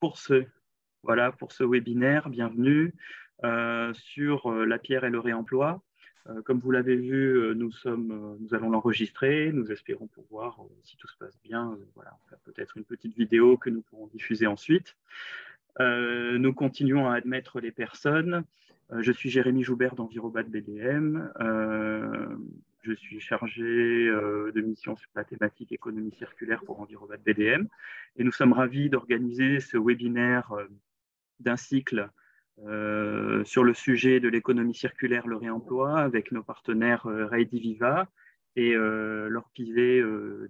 pour ce, voilà, pour ce webinaire, bienvenue sur la pierre et le réemploi. Comme vous l'avez vu, nous, sommes, nous allons l'enregistrer. Nous espérons pouvoir, si tout se passe bien, voilà, faire peut-être une petite vidéo que nous pourrons diffuser ensuite. nous continuons à admettre les personnes. je suis Jérémy Joubert d'Envirobat BDM. Je suis chargé euh, de mission sur la thématique économie circulaire pour Envirobat BDM. Et nous sommes ravis d'organiser ce webinaire euh, d'un cycle euh, sur le sujet de l'économie circulaire, le réemploi, avec nos partenaires Viva et Laure Pivet,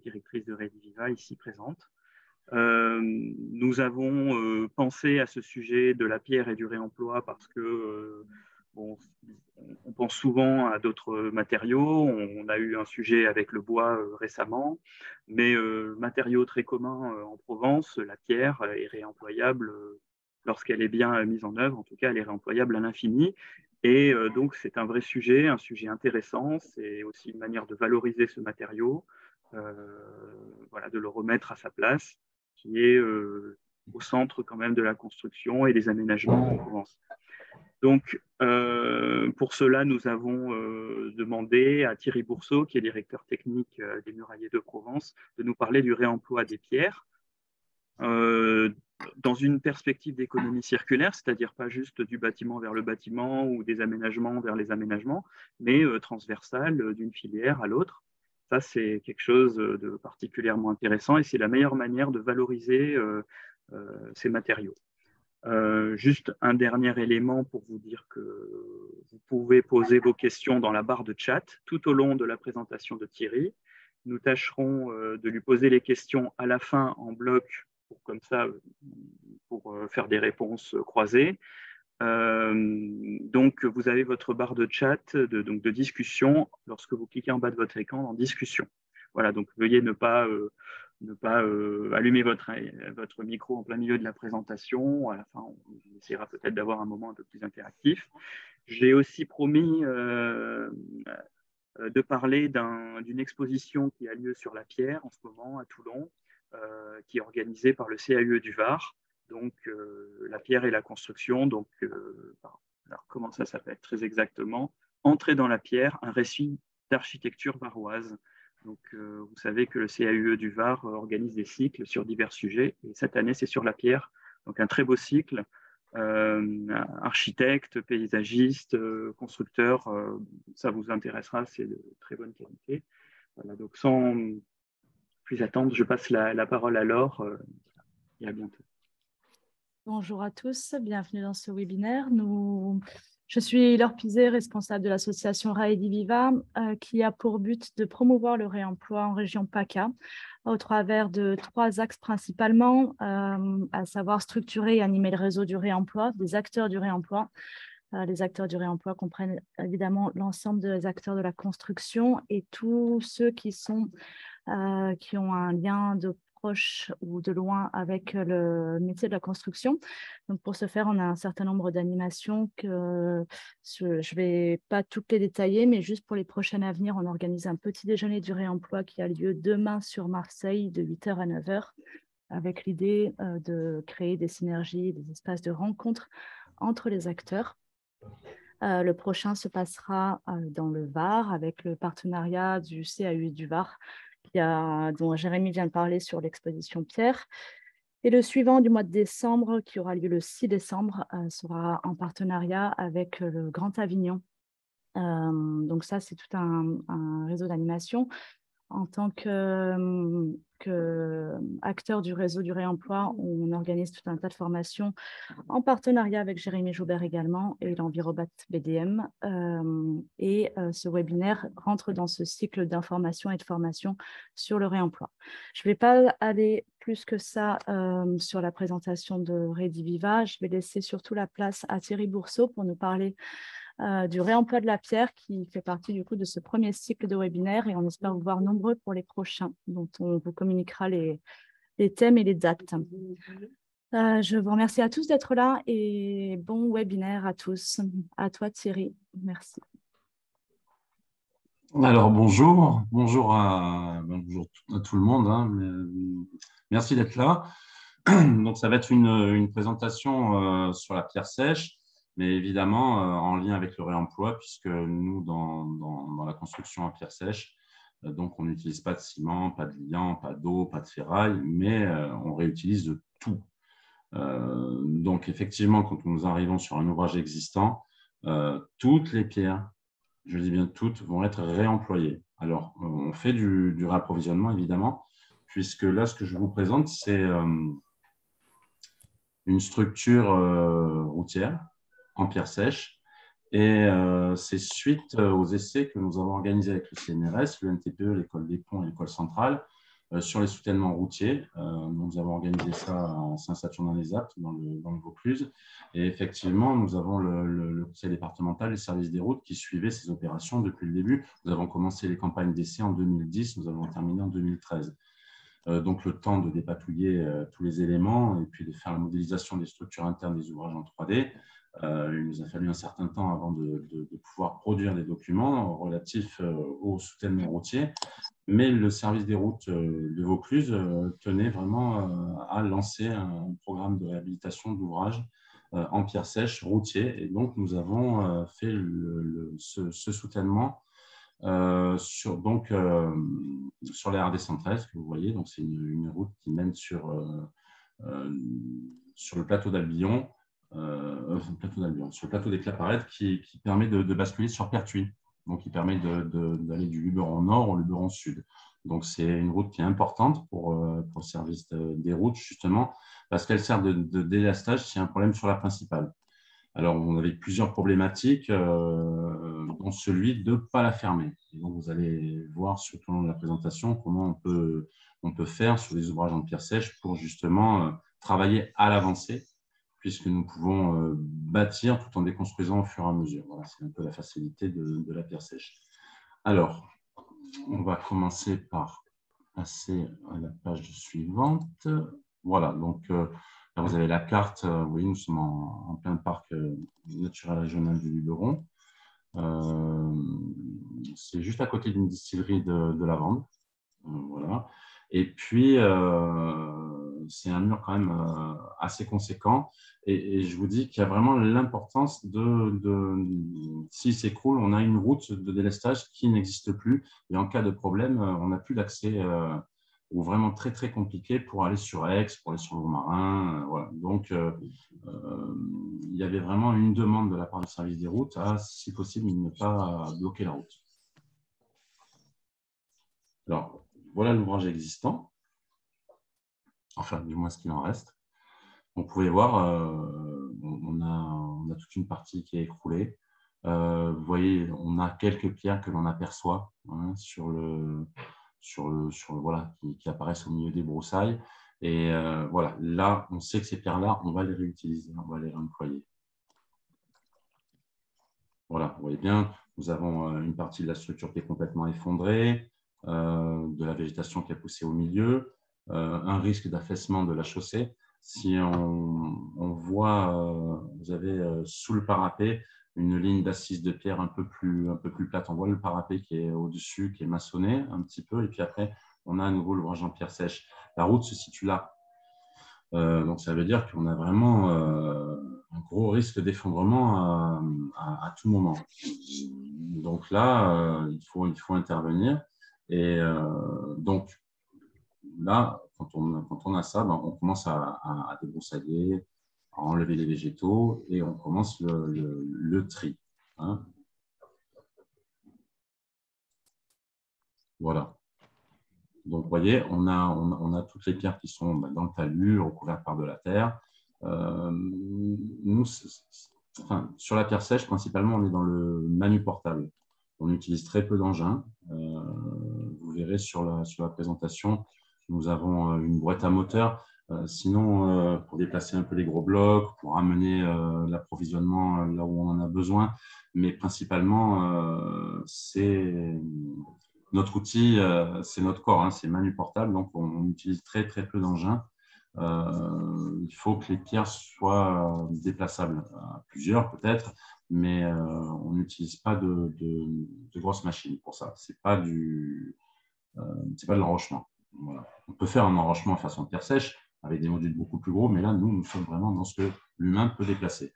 directrice de Viva, ici présente. nous avons pensé à ce sujet de la pierre et du réemploi parce que on pense souvent à d'autres matériaux. On a eu un sujet avec le bois euh, récemment, mais euh, matériau très commun euh, en Provence, la pierre est réemployable lorsqu'elle est bien mise en œuvre. En tout cas, elle est réemployable à l'infini. Et donc, c'est un vrai sujet, un sujet intéressant. C'est aussi une manière de valoriser ce matériau, voilà, de le remettre à sa place, qui est au centre quand même de la construction et des aménagements en Provence. Donc, euh, pour cela, nous avons euh, demandé à Thierry Bourseau, qui est directeur technique euh, des Muraillers de Provence, de nous parler du réemploi des pierres dans une perspective d'économie circulaire, c'est-à-dire pas juste du bâtiment vers le bâtiment ou des aménagements vers les aménagements, mais transversal d'une filière à l'autre. Ça, c'est quelque chose de particulièrement intéressant et c'est la meilleure manière de valoriser ces matériaux. Euh, juste un dernier élément pour vous dire que vous pouvez poser vos questions dans la barre de chat tout au long de la présentation de Thierry. Nous tâcherons euh, de lui poser les questions à la fin en bloc, pour, comme ça, pour euh, faire des réponses croisées. donc, vous avez votre barre de chat, de, donc de discussion, lorsque vous cliquez en bas de votre écran en discussion. Voilà, donc veuillez ne pas ne pas euh, allumer votre, votre micro en plein milieu de la présentation. À la fin, on essaiera peut-être d'avoir un moment un peu plus interactif. J'ai aussi promis euh, euh, de parler d'une exposition qui a lieu sur la pierre en ce moment à Toulon, qui est organisée par le CAUE du Var. Donc, la pierre et la construction. Donc, alors, comment ça s'appelle très exactement? Entrer dans la pierre, un récit d'architecture varoise. Donc, euh, vous savez que le CAUE du Var organise des cycles sur divers sujets. Et cette année, c'est sur la pierre. Donc, un très beau cycle. Euh, architecte, paysagiste, euh, constructeur, ça vous intéressera, c'est de très bonne qualité. Voilà, donc sans plus attendre, je passe la, la parole à Laure et à bientôt. Bonjour à tous, bienvenue dans ce webinaire. Nous je suis Laure Pizet, responsable de l'association Raedi Viva, euh, qui a pour but de promouvoir le réemploi en région PACA au travers de trois axes principalement, euh, à savoir structurer et animer le réseau du réemploi, des acteurs du réemploi. Euh, les acteurs du réemploi comprennent évidemment l'ensemble des acteurs de la construction et tous ceux qui, sont, qui ont un lien de proche ou de loin avec le métier de la construction. Donc pour ce faire, on a un certain nombre d'animations que je ne vais pas toutes les détailler, mais juste pour les prochaines à venir, on organise un petit déjeuner du réemploi qui a lieu demain sur Marseille de 8h à 9h avec l'idée de créer des synergies, des espaces de rencontre entre les acteurs. le prochain se passera dans le Var avec le partenariat du CAU du Var dont Jérémy vient de parler sur l'exposition Pierre. Et le suivant du mois de décembre, qui aura lieu le 6 décembre, euh, sera en partenariat avec euh, le Grand Avignon. Euh, donc ça, c'est tout un réseau d'animation en tant que du réseau du réemploi, on organise tout un tas de formations en partenariat avec Jérémy Joubert également et l'Envirobat BDM. Euh, et euh, ce webinaire rentre dans ce cycle d'information et de formation sur le réemploi. Je ne vais pas aller plus que ça euh, sur la présentation de Rediviva. Je vais laisser surtout la place à Thierry Bourseau pour nous parler euh, du réemploi de la pierre qui fait partie du coup de ce premier cycle de webinaire et on espère vous voir nombreux pour les prochains dont on vous communiquera les, thèmes et les dates. Euh, je vous remercie à tous d'être là et bon webinaire à tous. À toi Thierry, merci. Alors bonjour, bonjour à, à tout le monde. Hein, merci d'être là. Donc, ça va être une, présentation sur la pierre sèche, mais évidemment en lien avec le réemploi, puisque nous, dans, la construction en pierre sèche, donc on n'utilise pas de ciment, pas de liant, pas d'eau, pas de ferraille, mais on réutilise tout. donc, effectivement, quand nous arrivons sur un ouvrage existant, toutes les pierres je dis bien toutes, vont être réemployées. Alors, on fait du, réapprovisionnement, évidemment, puisque là, ce que je vous présente, c'est euh, une structure euh, routière en pierre sèche. Et euh, c'est suite aux essais que nous avons organisés avec le CNRS, le NTPE, l'école des ponts et l'école centrale, euh, sur les soutènements routiers. Euh, nous avons organisé ça en Saint-Saturnin-les-Aptes, dans le, le Vaucluse. Et effectivement, nous avons le, conseil départemental, les services des routes qui suivaient ces opérations depuis le début. Nous avons commencé les campagnes d'essai en 2010, nous avons terminé en 2013. Euh, donc, le temps de dépatouiller tous les éléments et puis de faire la modélisation des structures internes des ouvrages en 3D. Il nous a fallu un certain temps avant de, pouvoir produire des documents relatifs au soutènement routier mais le service des routes euh, de Vaucluse euh, tenait vraiment euh, à lancer un programme de réhabilitation d'ouvrages en pierre sèche routier. Et donc, nous avons fait ce, soutènement sur, donc, sur la RD 113 que vous voyez. C'est une, route qui mène sur, sur le plateau d'Albion, plateau sur le plateau des Claparettes qui, permet de, basculer sur Pertuis donc qui permet d'aller du Luberon nord au Luberon sud. Donc c'est une route qui est importante pour, euh, le service des routes, justement, parce qu'elle sert de, de délastage s'il y a un problème sur la principale. Alors, on avait plusieurs problématiques, euh, dont celui de ne pas la fermer. donc, vous allez voir sur tout le long de la présentation comment on peut, faire sur les ouvrages en pierre sèche pour justement euh, travailler à l'avancée puisque nous pouvons euh, bâtir tout en déconstruisant au fur et à mesure. Voilà, c'est un peu la facilité de, la pierre sèche. Alors, on va commencer par passer à la page suivante. Voilà, donc euh, là, vous avez la carte. Euh, voyez, nous sommes en, plein parc naturel régional du Luberon. c'est juste à côté d'une distillerie de, de lavande. voilà. Et puis, c'est un mur quand même assez conséquent. Et, je vous dis qu'il y a vraiment l'importance de, de s'il s'écroule, on a une route de délestage qui n'existe plus. Et en cas de problème, euh, on n'a plus d'accès euh, ou vraiment très très compliqué pour aller sur Aix, pour aller sur le marin. Euh. Donc, il y avait vraiment une demande de la part du service des routes à, si possible, ne pas bloquer la route. Alors, voilà l'ouvrage existant. Enfin, du moins ce qu'il en reste vous pouvez voir, euh, on, a, toute une partie qui est écroulée. Euh, vous voyez, on a quelques pierres que l'on aperçoit hein, sur le, sur le, sur voilà, qui, apparaissent au milieu des broussailles. Et euh, voilà, là, on sait que ces pierres-là, on va les réutiliser, on va les réemployer. Voilà, vous voyez bien, nous avons une partie de la structure qui est complètement effondrée, de la végétation qui a poussé au milieu, un risque d'affaissement de la chaussée si on, voit, euh, vous avez euh, sous le parapet une ligne d'assise de pierre un peu, plus, un peu plus plate. On voit le parapet qui est au-dessus, qui est maçonné un petit peu, et puis après, on a à nouveau l'ouvrage en pierre sèche. La route se situe là. Euh, donc, ça veut dire qu'on a vraiment un gros risque d'effondrement à, tout moment. Donc là, il, faut, il faut intervenir. Et donc, là, quand on, a ça, ben, on commence à, débroussailler, à enlever les végétaux et on commence le, tri. Hein. Voilà. Donc, vous voyez, on a, toutes les pierres qui sont ben, dans le talus, recouvertes par de la terre. Euh, sur la pierre sèche, principalement, on est dans le manu portable. On utilise très peu d'engins. Euh, vous verrez sur la présentation, nous avons euh, une boîte à moteur. Euh, sinon, euh, pour déplacer un peu les gros blocs, pour amener l'approvisionnement là où on en a besoin, mais principalement, c'est notre outil, c'est notre corps, hein, c'est Manu Portable, donc on, utilise très très peu d'engins. il faut que les pierres soient déplaçables, à plusieurs peut-être, mais on n'utilise pas de, de, grosses machines pour ça. C'est pas du, c'est pas de l'enrochement. On peut faire un enrochement façon pierre sèche, avec des modules beaucoup plus gros, mais là, nous, nous sommes vraiment dans ce que l'humain peut déplacer.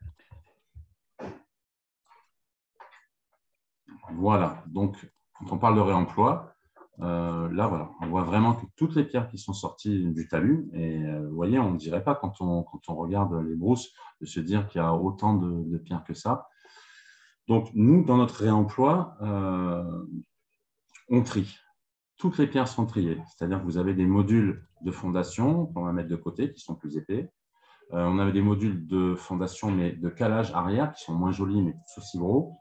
Voilà, donc quand on parle de réemploi, euh, là, voilà, on voit vraiment que toutes les pierres qui sont sorties du talus, et euh, vous voyez, on ne dirait pas quand on, quand on regarde les brousses de se dire qu'il y a autant de, pierres que ça. Donc, nous, dans notre réemploi, euh, on trie. Toutes les pierres sont triées, c'est-à-dire que vous avez des modules de fondation qu'on va mettre de côté, qui sont plus épais. on avait des modules de fondation, mais de calage arrière, qui sont moins jolis, mais tous aussi gros.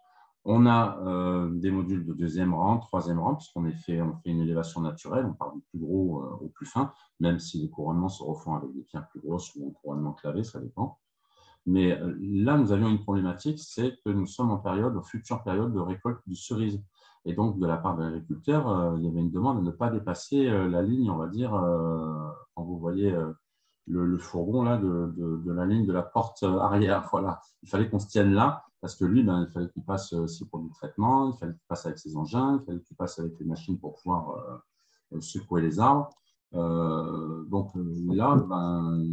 On a euh, des modules de deuxième rang, troisième rang, puisqu'on fait, fait une élévation naturelle, on part du plus gros euh, au plus fin, même si les couronnements se refont avec des pierres plus grosses ou un couronnement clavé, ça dépend. Mais euh, là, nous avions une problématique, c'est que nous sommes en période, en future période de récolte du cerise. Et donc, de la part de l'agriculteur, il y avait une demande de ne pas dépasser la ligne, on va dire, quand vous voyez le, fourgon là, de, la ligne de la porte arrière. Voilà. Il fallait qu'on se tienne là parce que lui, ben, il fallait qu'il passe aussi pour du traitement, il fallait qu'il passe avec ses engins, il fallait qu'il passe avec les machines pour pouvoir euh, secouer les arbres. Euh, donc là, ben,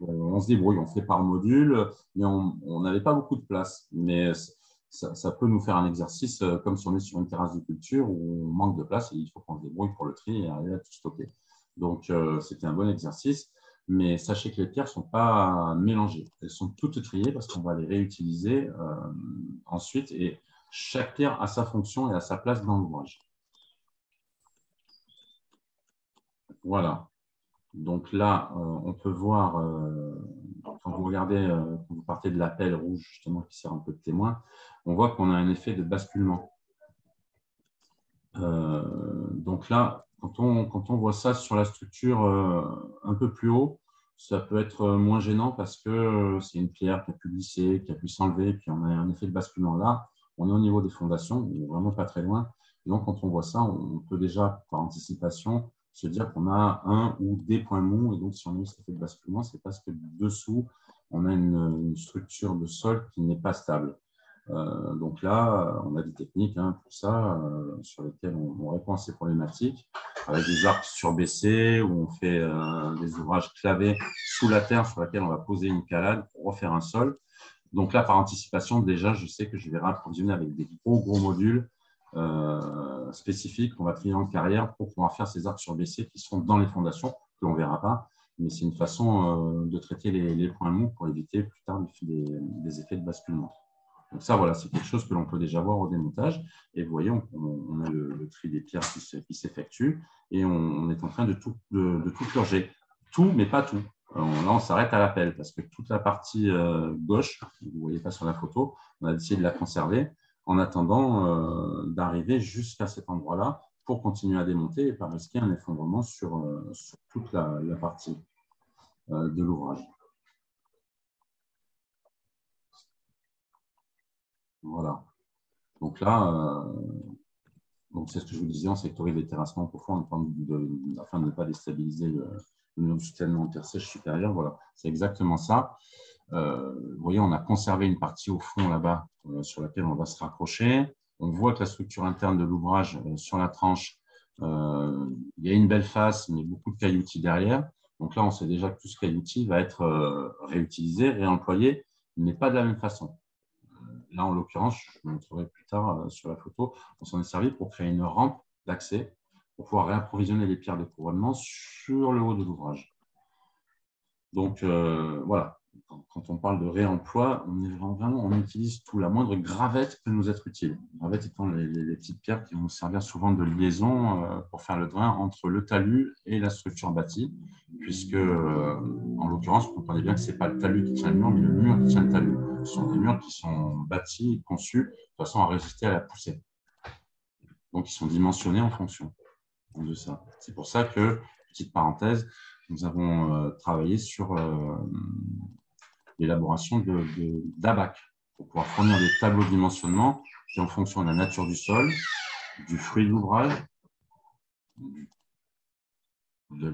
on se débrouille, on fait par module, mais on n'avait pas beaucoup de place. Mais ça, peut nous faire un exercice euh, comme si on est sur une terrasse de culture où on manque de place et il faut qu'on se débrouille pour le tri et arriver à tout stocker. Donc, c'était un bon exercice. Mais sachez que les pierres ne sont pas mélangées. Elles sont toutes triées parce qu'on va les réutiliser euh, ensuite. Et chaque pierre a sa fonction et a sa place dans l'ouvrage. Voilà. Donc là, euh, on peut voir, euh, quand vous regardez, quand vous partez de la pelle rouge, justement, qui sert un peu de témoin, on voit qu'on a un effet de basculement. donc là, quand on, voit ça sur la structure euh, un peu plus haut, ça peut être euh, moins gênant parce que euh, c'est une pierre qui a pu glisser, qui a pu s'enlever, puis on a un effet de basculement là. On est au niveau des fondations, vraiment pas très loin. donc, quand on voit ça, on peut déjà, par anticipation, se dire qu'on a un ou des points mous. Et donc, si on a cet effet de basculement, c'est parce que dessous, on a une structure de sol qui n'est pas stable. Euh, donc là, on a des techniques hein, pour ça, euh, sur lesquelles on, répond à ces problématiques, avec des arcs surbaissés, où on fait euh, des ouvrages clavés sous la terre sur laquelle on va poser une calade pour refaire un sol. Donc là, par anticipation, déjà, je sais que je vais approvisionner avec des gros, gros modules spécifiques qu'on va trier en carrière pour pouvoir faire ces arcs surbaissés qui sont dans les fondations, que l'on ne verra pas. Mais c'est une façon de traiter les, points mous pour éviter plus tard des effets de basculement. Donc ça, voilà, c'est quelque chose que l'on peut déjà voir au démontage. Et vous voyez, on, a le, tri des pierres qui s'effectue et on, est en train de tout, tout purger. Tout, mais pas tout. là, on s'arrête à l'appel parce que toute la partie euh, gauche, vous ne voyez pas sur la photo, on a décidé de la conserver en attendant euh, d'arriver jusqu'à cet endroit-là pour continuer à démonter et pas risquer un effondrement sur, euh, toute la partie de l'ouvrage. Voilà. Donc là, euh, c'est ce que je vous disais, on sectorise les terrassements profonds afin de, ne pas déstabiliser le, le soutènement intersèche supérieur. Voilà, c'est exactement ça. Euh, vous voyez, on a conservé une partie au fond là-bas euh, sur laquelle on va se raccrocher. On voit que la structure interne de l'ouvrage sur la tranche, il y a une belle face, mais beaucoup de cailloutis derrière. Donc là, on sait déjà que tout ce cailloutis va être réutilisé, réemployé, mais pas de la même façon là, en l'occurrence, je vous montrerai plus tard euh, sur la photo, on s'en est servi pour créer une rampe d'accès pour pouvoir réapprovisionner les pierres de couronnement sur le haut de l'ouvrage. Donc, euh, voilà, quand on parle de réemploi, on, est vraiment, utilise tout. La moindre gravette peut nous être utile. Gravette étant les, petites pierres qui vont servir souvent de liaison euh, pour faire le drain entre le talus et la structure bâtie, puisque, euh, en l'occurrence, vous comprenez bien que ce n'est pas le talus qui tient le mur, mais le mur qui tient le talus. Ce sont des murs qui sont bâtis, conçus de façon à résister à la poussée. Donc, ils sont dimensionnés en fonction de ça. C'est pour ça que, petite parenthèse, nous avons euh, travaillé sur l'élaboration d'ABAC pour pouvoir fournir des tableaux de dimensionnement qui, en fonction de la nature du sol, du fruit de l'ouvrage, de,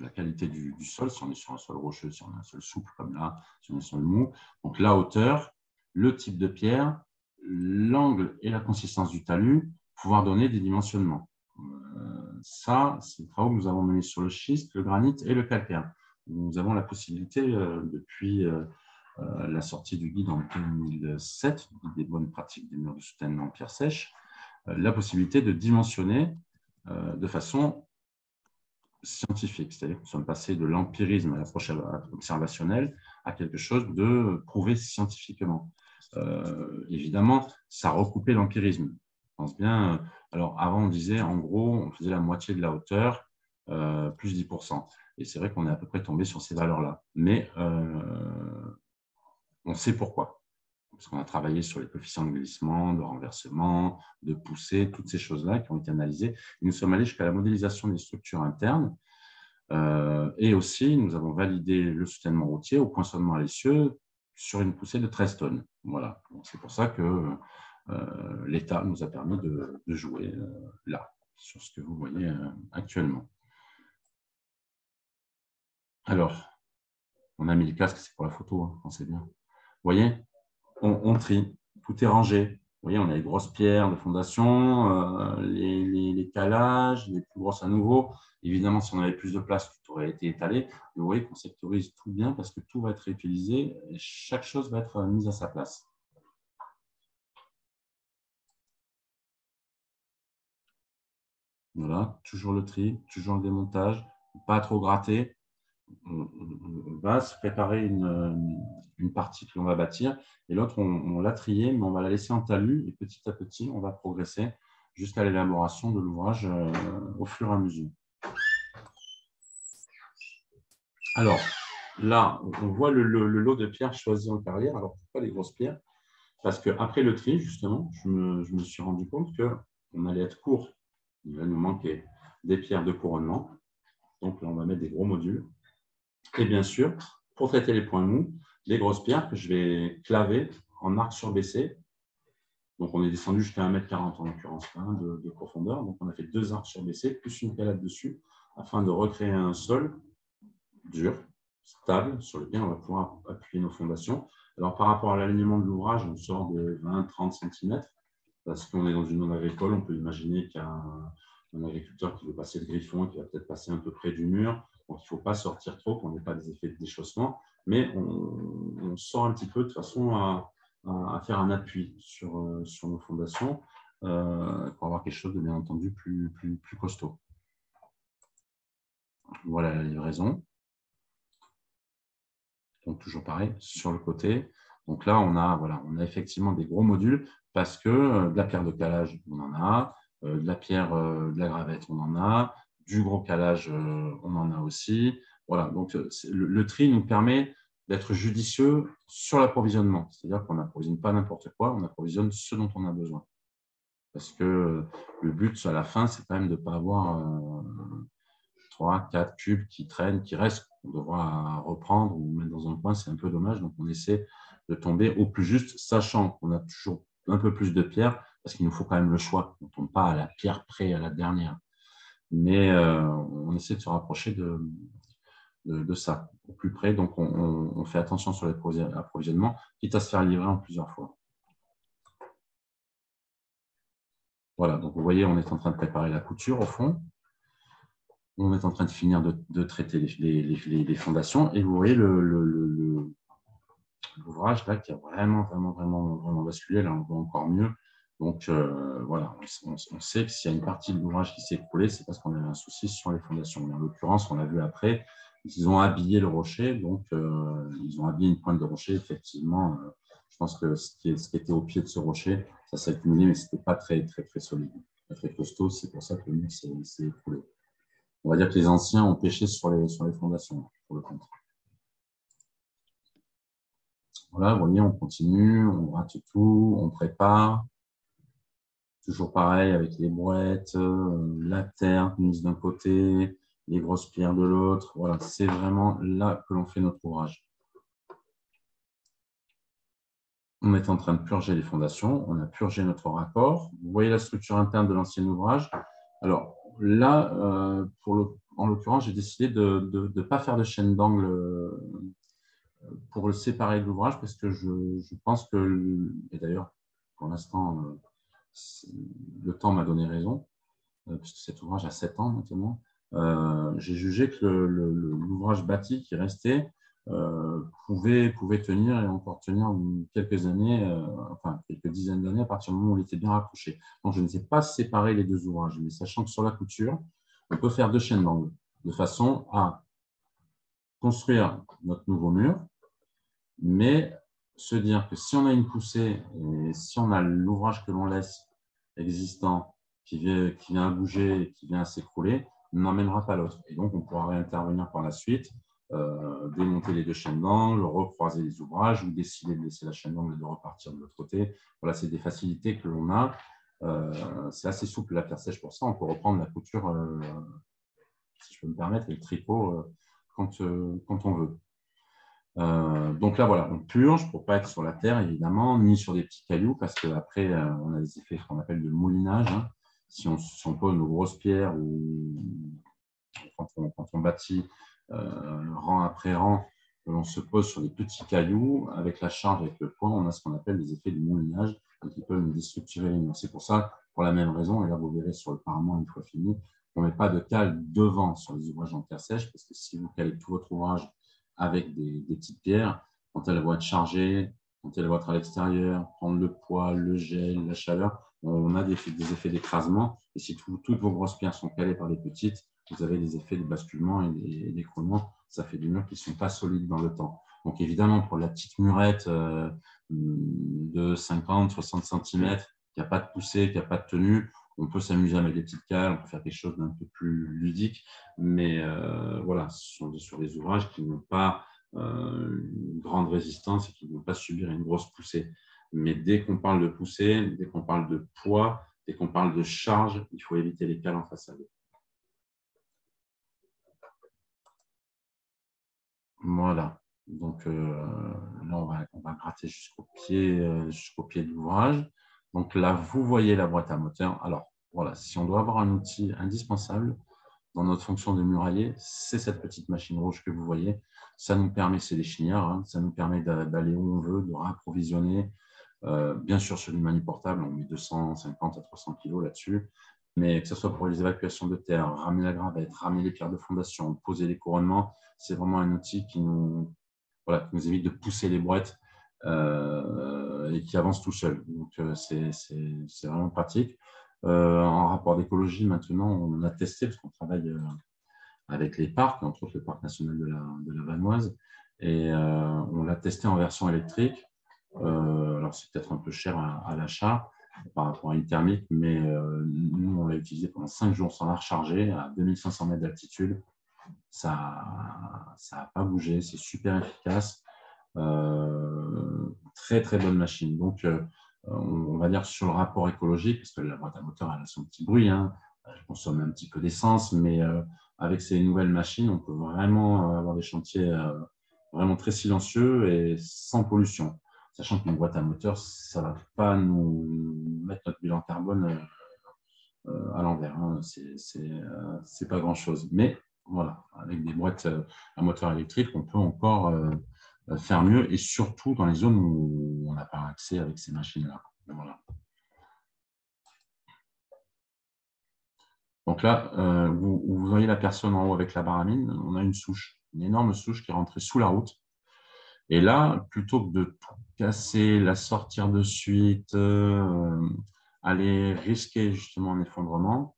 la, qualité du, sol, si on est sur un sol rocheux, si on a un sol souple comme là, si on est sur le mou, donc la hauteur, le type de pierre, l'angle et la consistance du talus, pouvoir donner des dimensionnements. Euh, ça, c'est le travaux que nous avons menés sur le schiste, le granit et le calcaire. nous avons la possibilité, depuis la sortie du guide en 2007, des bonnes pratiques des murs de soutènement en pierre sèche, la possibilité de dimensionner de façon scientifique. C'est-à-dire que nous sommes passés de l'empirisme à l'approche observationnelle à quelque chose de prouvé scientifiquement. Euh, évidemment, ça recoupait l'empirisme. Pense bien. Euh, alors, avant, on disait, en gros, on faisait la moitié de la hauteur, euh, plus 10%. Et c'est vrai qu'on est à peu près tombé sur ces valeurs-là. Mais on sait pourquoi. Parce qu'on a travaillé sur les coefficients de glissement, de renversement, de poussée, toutes ces choses-là qui ont été analysées. Nous sommes allés jusqu'à la modélisation des structures internes. et aussi, nous avons validé le soutènement routier au poinçonnement à l'essieu sur une poussée de 13 tonnes. Voilà. C'est pour ça que euh, l'État nous a permis de, jouer euh, là, sur ce que vous voyez euh, actuellement. Alors, on a mis le casque, c'est pour la photo, hein, pensez bien. Vous voyez, on, trie, tout est rangé. Vous voyez, on a les grosses pierres de fondation, les, calages, les plus grosses à nouveau. Évidemment, si on avait plus de place, tout aurait été étalé. Vous voyez qu'on sectorise tout bien parce que tout va être réutilisé et chaque chose va être mise à sa place. Voilà, toujours le tri, toujours le démontage, pas trop gratter. On, va se préparer une, partie que l'on va bâtir et l'autre, on, l'a triée, mais on va la laisser en talus et petit à petit, on va progresser jusqu'à l'élaboration de l'ouvrage euh, au fur et à mesure. Alors, là, on voit le, lot de pierres choisies en carrière. Alors, pourquoi les grosses pierres? Parce qu'après le tri, justement, je me, suis rendu compte qu'on allait être court. Il va nous manquer des pierres de couronnement. Donc là, on va mettre des gros modules. Et bien sûr, pour traiter les points mous, les grosses pierres que je vais claver en arc surbaissé. Donc, on est descendu jusqu'à 1m40 en l'occurrence hein, de, de, profondeur. Donc, on a fait deux arcs surbaissés plus une calade dessus afin de recréer un sol dur, stable, sur lequel on va pouvoir appuyer nos fondations. Alors, par rapport à l'alignement de l'ouvrage, on sort de 20-30 cm, parce qu'on est dans une zone agricole. On peut imaginer a un, agriculteur qui veut passer le griffon, qui va peut-être passer un peu près du mur. Il ne faut pas sortir trop, qu'on n'ait pas des effets de déchaussement. Mais on, sort un petit peu de façon à, faire un appui sur, euh, sur nos fondations euh, pour avoir quelque chose de bien entendu plus, plus, plus costaud. Voilà la livraison. Donc, toujours pareil, sur le côté. Donc là, on a, voilà, on a effectivement des gros modules parce que euh, de la pierre de calage, on en a, de la pierre de la gravette, on en a, du gros calage, on en a aussi. Voilà, donc le, tri nous permet d'être judicieux sur l'approvisionnement. C'est-à-dire qu'on n'approvisionne pas n'importe quoi, on approvisionne ce dont on a besoin. Parce que le but à la fin, c'est quand même de ne pas avoir 3, 4 cubes qui traînent, qui restent on devra reprendre ou mettre dans un coin, c'est un peu dommage. Donc, on essaie de tomber au plus juste, sachant qu'on a toujours un peu plus de pierres, parce qu'il nous faut quand même le choix. On ne tombe pas à la pierre près à la dernière. Mais euh, on essaie de se rapprocher de, de, ça, au plus près. Donc, on, fait attention sur les approvisionnements, quitte à se faire livrer en plusieurs fois. Voilà, donc vous voyez, on est en train de préparer la couture au fond on est en train de finir de, traiter les, fondations et vous voyez l'ouvrage là qui a vraiment, vraiment, vraiment, vraiment basculé. Là, on voit encore mieux. Donc euh, voilà, on, sait que s'il y a une partie de l'ouvrage qui s'est écroulée, c'est parce qu'on avait un souci sur les fondations. Mais en l'occurrence, on l'a vu après, ils ont habillé le rocher, donc euh, ils ont habillé une pointe de rocher. Effectivement, euh, je pense que ce qui, était au pied de ce rocher, ça s'est accumulé, mais ce n'était pas très, très, très solide, très costaud. C'est pour ça que le mur s'est écroulé on va dire que les anciens ont pêché sur les, sur les fondations, pour le compte. Voilà, vous voyez, on continue, on rate tout, on prépare. Toujours pareil avec les brouettes, euh, la terre mise d'un côté, les grosses pierres de l'autre. Voilà, c'est vraiment là que l'on fait notre ouvrage. On est en train de purger les fondations, on a purgé notre raccord. Vous voyez la structure interne de l'ancien ouvrage. Alors, là, euh, en l'occurrence, j'ai décidé de ne pas faire de chaîne d'angle euh, pour le séparer de l'ouvrage parce que je, pense que, et d'ailleurs, pour l'instant, le temps m'a donné raison, puisque cet ouvrage a 7 ans maintenant. j'ai jugé que l'ouvrage bâti qui restait pouvait, pouvait tenir et encore tenir quelques années, enfin quelques dizaines d'années à partir du moment où il était bien raccroché. Donc je ne sais pas séparer les deux ouvrages, mais sachant que sur la couture, on peut faire deux chaînes d'angle de façon à construire notre nouveau mur, mais se dire que si on a une poussée et si on a l'ouvrage que l'on laisse existant qui vient, à bouger, qui vient à s'écrouler, n'emmènera pas l'autre. Et donc, on pourra réintervenir par la suite, euh, démonter les deux chaînes d'angle, recroiser les ouvrages ou décider de laisser la chaîne d'angle et de repartir de l'autre côté. Voilà, c'est des facilités que l'on a. Euh, c'est assez souple la pierre sèche pour ça. On peut reprendre la couture, euh, si je peux me permettre, et le euh, quand on veut. Euh, donc là, voilà, on purge pour pas être sur la terre, évidemment, ni sur des petits cailloux, parce qu'après, euh, on a des effets qu'on appelle de moulinage. Hein. Si, on, pose nos grosses pierres ou quand on, bâtit rang après rang, on se pose sur des petits cailloux, avec la charge, avec le poids, on a ce qu'on appelle des effets de moulinage qui peuvent nous déstructurer C'est pour ça, pour la même raison, et là vous verrez sur le parement une fois fini, on ne met pas de cale devant sur les ouvrages en terre sèche, parce que si vous calez tout votre ouvrage avec des, petites pierres, quand elles vont être chargées, quand elles vont être à l'extérieur, prendre le poids, le gel, la chaleur, on a des, effets d'écrasement. Et si toutes vos grosses pierres sont calées par les petites, vous avez des effets de basculement et d'écroulement. Ça fait des murs qui ne sont pas solides dans le temps. Donc évidemment, pour la petite murette euh, de 50, 60 cm, qui n'a pas de poussée, qui n'a pas de tenue, on peut s'amuser avec des petites cales, on peut faire quelque chose d'un peu plus ludique, mais euh, voilà, ce sont sur des ouvrages qui n'ont pas euh, une grande résistance et qui ne vont pas subir une grosse poussée. Mais dès qu'on parle de poussée, dès qu'on parle de poids, dès qu'on parle de charge, il faut éviter les cales en façade. Voilà. Donc euh, là, on va, on va gratter jusqu'au pied, jusqu'au pied de l'ouvrage. Donc là, vous voyez la boîte à moteur. Alors, voilà, si on doit avoir un outil indispensable dans notre fonction de murailler, c'est cette petite machine rouge que vous voyez. Ça nous permet, c'est des chinières, hein, ça nous permet d'aller où on veut, de rapprovisionner. Euh, bien sûr, sur une portable, on met 250 à 300 kg là-dessus. Mais que ce soit pour les évacuations de terre, ramener la gravette, ramener les pierres de fondation, poser les couronnements, c'est vraiment un outil qui nous, évite de pousser les boîtes et qui avance tout seul. Donc, euh, c'est vraiment pratique. Euh, en rapport d'écologie, maintenant, on a testé, parce qu'on travaille avec les parcs, entre autres le parc national de la, Vanoise, et on l'a testé en version électrique. alors, c'est peut-être un peu cher à, l'achat par rapport à une thermique, mais nous, on l'a utilisé pendant 5 jours sans la recharger à 2500 mètres d'altitude. Ça n'a pas bougé, c'est super efficace. Euh, très très bonne machine. Donc, euh, on, va dire sur le rapport écologique, parce que la boîte à moteur elle a son petit bruit, hein, elle consomme un petit peu d'essence, mais euh, avec ces nouvelles machines, on peut vraiment avoir des chantiers vraiment très silencieux et sans pollution. Sachant qu'une boîte à moteur, ça ne va pas nous mettre notre bilan carbone à l'envers. Hein. C'est pas grand-chose. Mais voilà, avec des boîtes à moteur électrique, on peut encore faire mieux et surtout dans les zones où on n'a pas accès avec ces machines-là. Donc là, euh, vous, voyez la personne en haut avec la baramine, on a une souche, une énorme souche qui est rentrée sous la route. Et là, plutôt que de tout casser, la sortir de suite, euh, aller risquer justement un effondrement,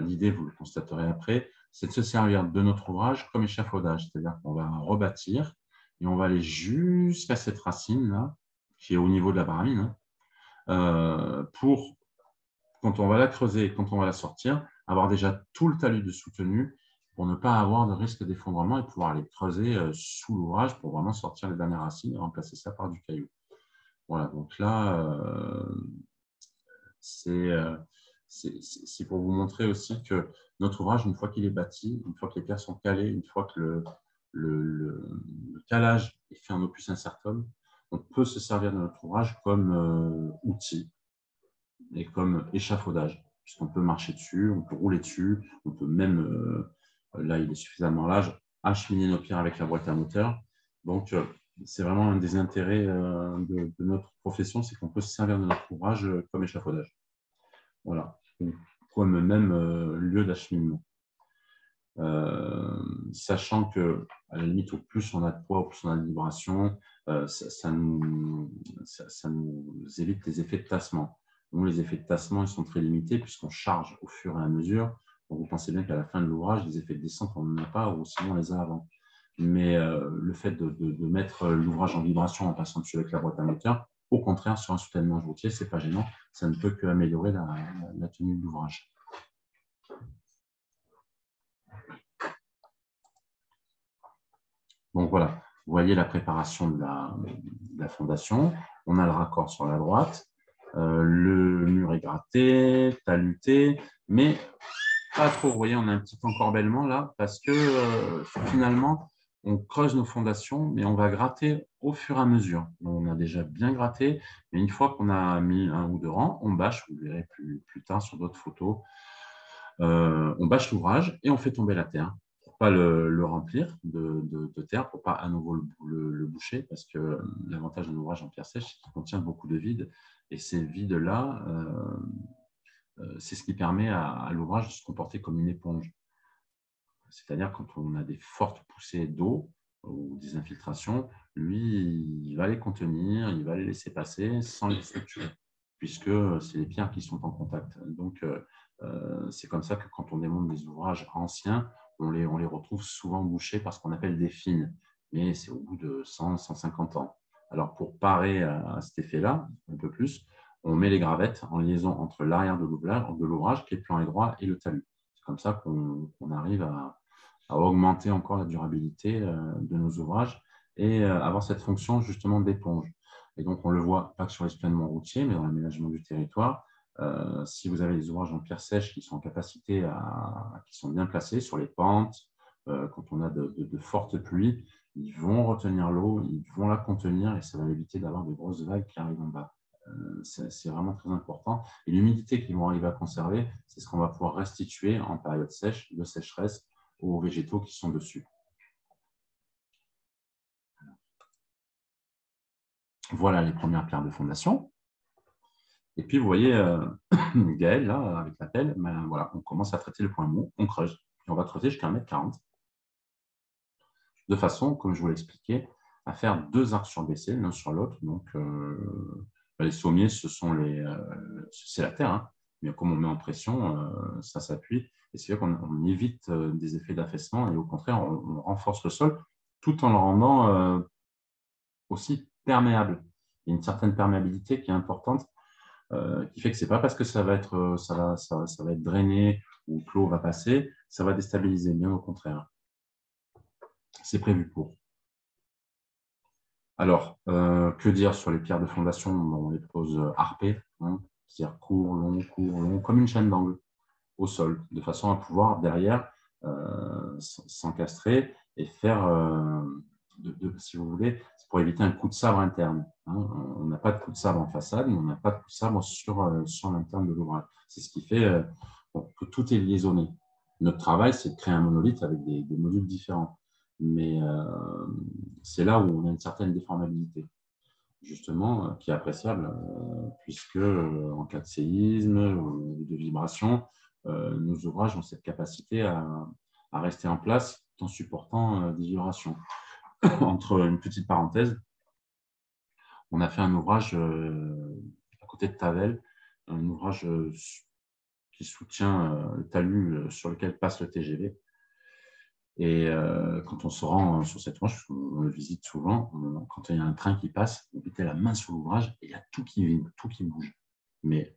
l'idée, vous le constaterez après, c'est de se servir de notre ouvrage comme échafaudage, c'est-à-dire qu'on va rebâtir et on va aller jusqu'à cette racine-là, qui est au niveau de la baramine, hein, euh, pour, quand on va la creuser, quand on va la sortir, avoir déjà tout le talus de soutenu pour ne pas avoir de risque d'effondrement et pouvoir aller creuser euh, sous l'ouvrage pour vraiment sortir les dernières racines et remplacer ça par du caillou. Voilà, donc là, euh, c'est pour vous montrer aussi que notre ouvrage, une fois qu'il est bâti, une fois que les pierres sont calées, une fois que le, le, calage est fait en opus incertum, on peut se servir de notre ouvrage comme euh, outil et comme échafaudage, puisqu'on peut marcher dessus, on peut rouler dessus, on peut même, euh, là il est suffisamment large, acheminer nos pierres avec la boîte à moteur. Donc, euh, c'est vraiment un des intérêts de, notre profession, c'est qu'on peut se servir de notre ouvrage comme échafaudage. Voilà, comme même lieu d'acheminement. Sachant que, à la limite, au plus on a de poids, au plus on a de vibration, ça, nous, ça, nous, évite les effets de tassement. Donc, les effets de tassement, ils sont très limités puisqu'on charge au fur et à mesure. Donc, vous pensez bien qu'à la fin de l'ouvrage, les effets de descente, on n'en a pas, ou sinon on les a avant. Mais le fait de, mettre l'ouvrage en vibration en passant dessus avec la boîte à moteur, au contraire, sur un soutènement routier, ce n'est pas gênant. Ça ne peut qu'améliorer la tenue de l'ouvrage. Donc voilà, vous voyez la préparation de la, fondation. On a le raccord sur la droite. Euh, le mur est gratté, taluté, mais pas trop. Vous voyez, on a un petit encorbellement là parce que euh, finalement, on creuse nos fondations, mais on va gratter au fur et à mesure. on a déjà bien gratté, mais une fois qu'on a mis un ou deux rangs, on bâche, vous verrez plus, tard sur d'autres photos, euh, on bâche l'ouvrage et on fait tomber la terre pas le, remplir de, terre pour pas à nouveau le, boucher, parce que l'avantage d'un ouvrage en pierre sèche, c'est qu'il contient beaucoup de vide. Et ces vides-là, euh, euh, c'est ce qui permet à, l'ouvrage de se comporter comme une éponge. C'est-à-dire quand on a des fortes poussées d'eau ou des infiltrations, lui, il va les contenir, il va les laisser passer sans les structurer, puisque c'est les pierres qui sont en contact. Donc, euh, c'est comme ça que quand on démonte des ouvrages anciens, on les, retrouve souvent bouchés par ce qu'on appelle des fines, mais c'est au bout de 100, 150 ans. Alors, pour parer à, cet effet-là, un peu plus, on met les gravettes en liaison entre l'arrière de l'ouvrage, qui est plan étroit, et le talus. C'est comme ça qu'on arrive à, augmenter encore la durabilité euh, de nos ouvrages et euh, avoir cette fonction justement d'éponge. Et donc, on le voit pas que sur l'esplanement routier, mais dans l'aménagement du territoire, euh, si vous avez des ouvrages en pierre sèche qui sont en capacité à, qui sont bien placés sur les pentes, euh, quand on a de, fortes pluies, ils vont retenir l'eau, ils vont la contenir et ça va éviter d'avoir de grosses vagues qui arrivent en bas. Euh, c'est vraiment très important. Et l'humidité qu'ils vont arriver à conserver, c'est ce qu'on va pouvoir restituer en période sèche, de sécheresse, aux végétaux qui sont dessus. Voilà les premières pierres de fondation. Et puis, vous voyez, euh, Gaël, là, avec la pelle, ben, voilà, on commence à traiter le point mou, on creuse. Et on va creuser jusqu'à 1m40. De façon, comme je vous l'ai expliqué, à faire deux arcs surbaissés l'un sur l'autre. Donc, euh, les sommiers, ce euh, c'est la terre, hein. mais comme on met en pression, ça s'appuie. Et c'est vrai qu'on évite des effets d'affaissement et au contraire, on, renforce le sol tout en le rendant aussi perméable. Il y a une certaine perméabilité qui est importante qui fait que c'est pas parce que ça va être, euh, ça va, ça, va être drainé ou que l'eau va passer, ça va déstabiliser, bien au contraire. C'est prévu pour. Alors, euh, que dire sur les pierres de fondation? On les pose harpées, hein, c'est-à-dire court, long, court, long, comme une chaîne d'angle au sol, de façon à pouvoir derrière s'encastrer et faire si vous voulez, c'est pour éviter un coup de sabre interne. Hein. On n'a pas de coup de sabre en façade, mais on n'a pas de coup de sabre sur, euh, sur l'interne de l'ouvrage. C'est ce qui fait euh, que tout est liaisonné. Notre travail, c'est de créer un monolithe avec des, modules différents. Mais euh, c'est là où on a une certaine déformabilité, justement, qui est appréciable, puisque en cas de séisme ou de vibration, nos ouvrages ont cette capacité à, à rester en place en supportant des vibrations. entre une petite parenthèse, on a fait un ouvrage euh, à côté de Tavel, un ouvrage euh, qui soutient euh, le talus sur lequel passe le TGV. Et quand on se rend sur cette ouvrage, on le visite souvent, quand il y a un train qui passe, on mettait la main sur l'ouvrage et il y a tout qui vibre, tout qui bouge. Mais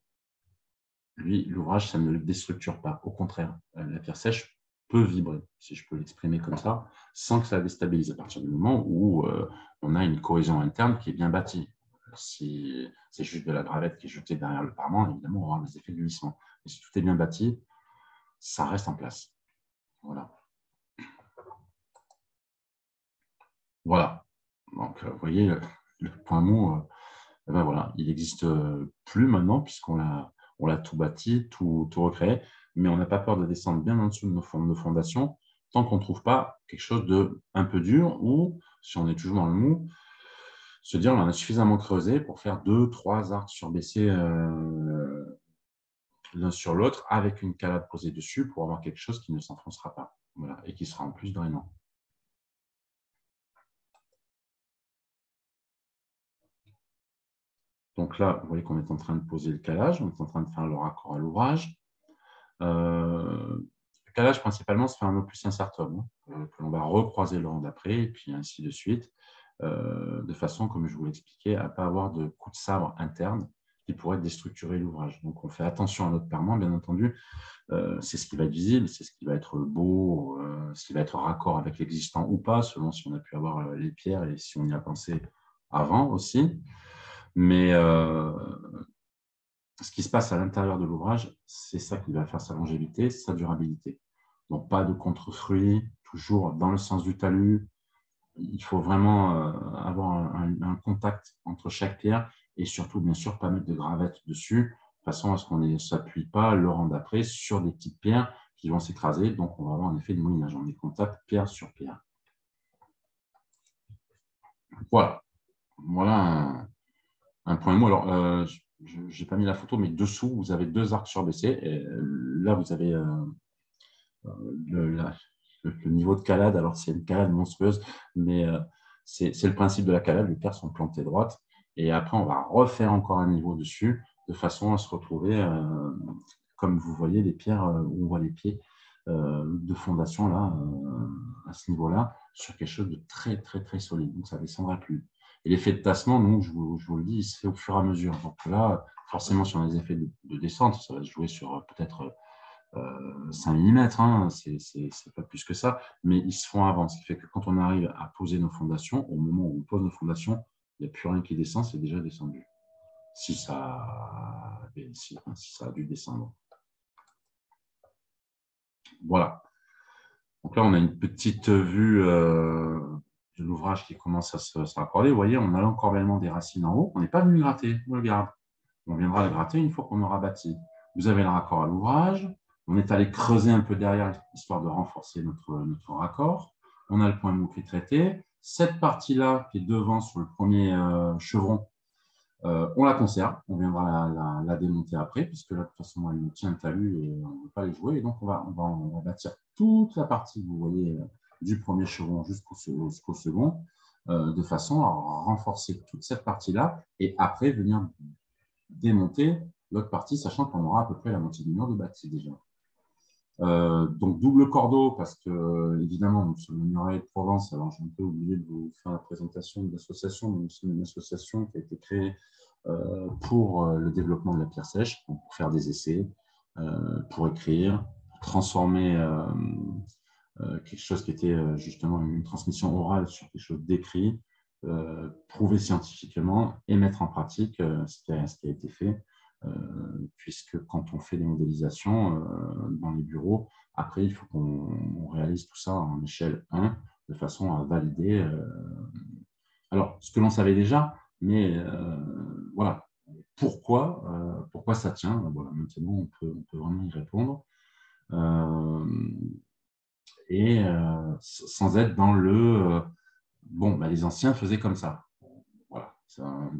lui, l'ouvrage, ça ne le déstructure pas. Au contraire, la pierre sèche peut vibrer, si je peux l'exprimer comme ça, sans que ça déstabilise à partir du moment où euh, on a une cohésion interne qui est bien bâtie. Si c'est juste de la gravette qui est jetée derrière le parement, évidemment, on avoir des effets de glissement. Mais si tout est bien bâti, ça reste en place. Voilà. Voilà. Donc, euh, vous voyez, le, point mot, euh, eh ben voilà, il n'existe plus maintenant puisqu'on l'a, on l'a tout bâti, tout, tout recréé mais on n'a pas peur de descendre bien en dessous de nos, fondations tant qu'on ne trouve pas quelque chose de un peu dur ou, si on est toujours dans le mou, se dire on a suffisamment creusé pour faire deux, trois arcs surbaissés euh, l'un sur l'autre avec une calade posée dessus pour avoir quelque chose qui ne s'enfoncera pas. Voilà, et qui sera en plus drainant. Donc là, vous voyez qu'on est en train de poser le calage, on est en train de faire le raccord à l'ouvrage. Euh, le calage, principalement, se fait un opus incertum, hein, que l'on va recroiser le rang d'après, et puis ainsi de suite, euh, de façon, comme je vous l'expliquais, à ne pas avoir de coup de sabre interne qui pourrait déstructurer l'ouvrage. Donc, on fait attention à notre perment, bien entendu. Euh, c'est ce qui va être visible, c'est ce qui va être beau, ce qui va être raccord avec l'existant ou pas, selon si on a pu avoir les pierres et si on y a pensé avant aussi. Mais euh, ce qui se passe à l'intérieur de l'ouvrage, c'est ça qui va faire sa longévité, sa durabilité. Donc, pas de contre-fruits, toujours dans le sens du talus. Il faut vraiment euh, avoir un, contact entre chaque pierre et surtout, bien sûr, pas mettre de gravettes dessus, de façon à ce qu'on ne s'appuie pas le rang d'après sur des petites pierres qui vont s'écraser? Donc, on va avoir un effet de moulinage. On est contact pierre sur pierre. Voilà. Voilà un point mot. Alors, euh, je n'ai pas mis la photo, mais dessous, vous avez deux arcs surbaissés. Et là, vous avez euh, euh, le, niveau de calade. Alors, c'est une calade monstrueuse, mais c'est le principe de la calade. Les pierres sont plantées droites. Et après, on va refaire encore un niveau dessus, de façon à se retrouver, comme vous voyez, les pierres où on voit les pieds de fondation là, à ce niveau-là, sur quelque chose de très, très, très solide. Donc, ça descendra plus. Et l'effet de tassement, nous, je vous, le dis, il se fait au fur et à mesure. Donc là, forcément, sur les effets de, descente, ça va se jouer sur euh, peut-être 5 mm, hein, c'est pas plus que ça, mais ils se font avant. Ce qui fait que quand on arrive à poser nos fondations, au moment où on pose nos fondations, il n'y a plus rien qui descend, c'est déjà descendu. Si ça, si, ça a dû descendre. Voilà. Donc là, on a une petite vue euh, de l'ouvrage qui commence à se, raccorder. Vous voyez, on a l'encorbellement des racines en haut. On n'est pas venu gratter, on le garde. On viendra le gratter une fois qu'on aura bâti. Vous avez le raccord à l'ouvrage. On est allé creuser un peu derrière, histoire de renforcer notre, raccord. On a le point mou qui traité. Cette partie-là, qui est devant sur le premier euh, chevron, euh, on la conserve. On viendra la, démonter après, puisque là, de toute façon, elle nous tient le talus et on ne peut pas les jouer. Et donc, on va, on bâtir toute la partie, vous voyez, euh, du premier chevron jusqu'au second, euh, de façon à renforcer toute cette partie-là et après venir démonter l'autre partie, sachant qu'on aura à peu près la moitié du mur de bâti déjà. Euh, donc double cordeau parce que évidemment nous sommes une oreille de Provence. Alors j'ai un peu oublié de vous faire la présentation de l'association, mais nous sommes une association qui a été créée euh, pour le développement de la pierre sèche, pour faire des essais, pour écrire, transformer quelque chose qui était euh, justement une transmission orale sur quelque chose d'écrit, euh, prouvé scientifiquement et mettre en pratique ce qui, a, ce, qui a, été fait, puisque quand on fait des modélisations dans les bureaux, après, il faut qu'on réalise tout ça en échelle 1 de façon à valider. alors, ce que l'on savait déjà, mais voilà, pourquoi, pourquoi ça tient? Voilà, Maintenant, on peut, on peut, vraiment y répondre et euh, sans être dans le euh, bon, bah, les anciens faisaient comme ça. Voilà, un,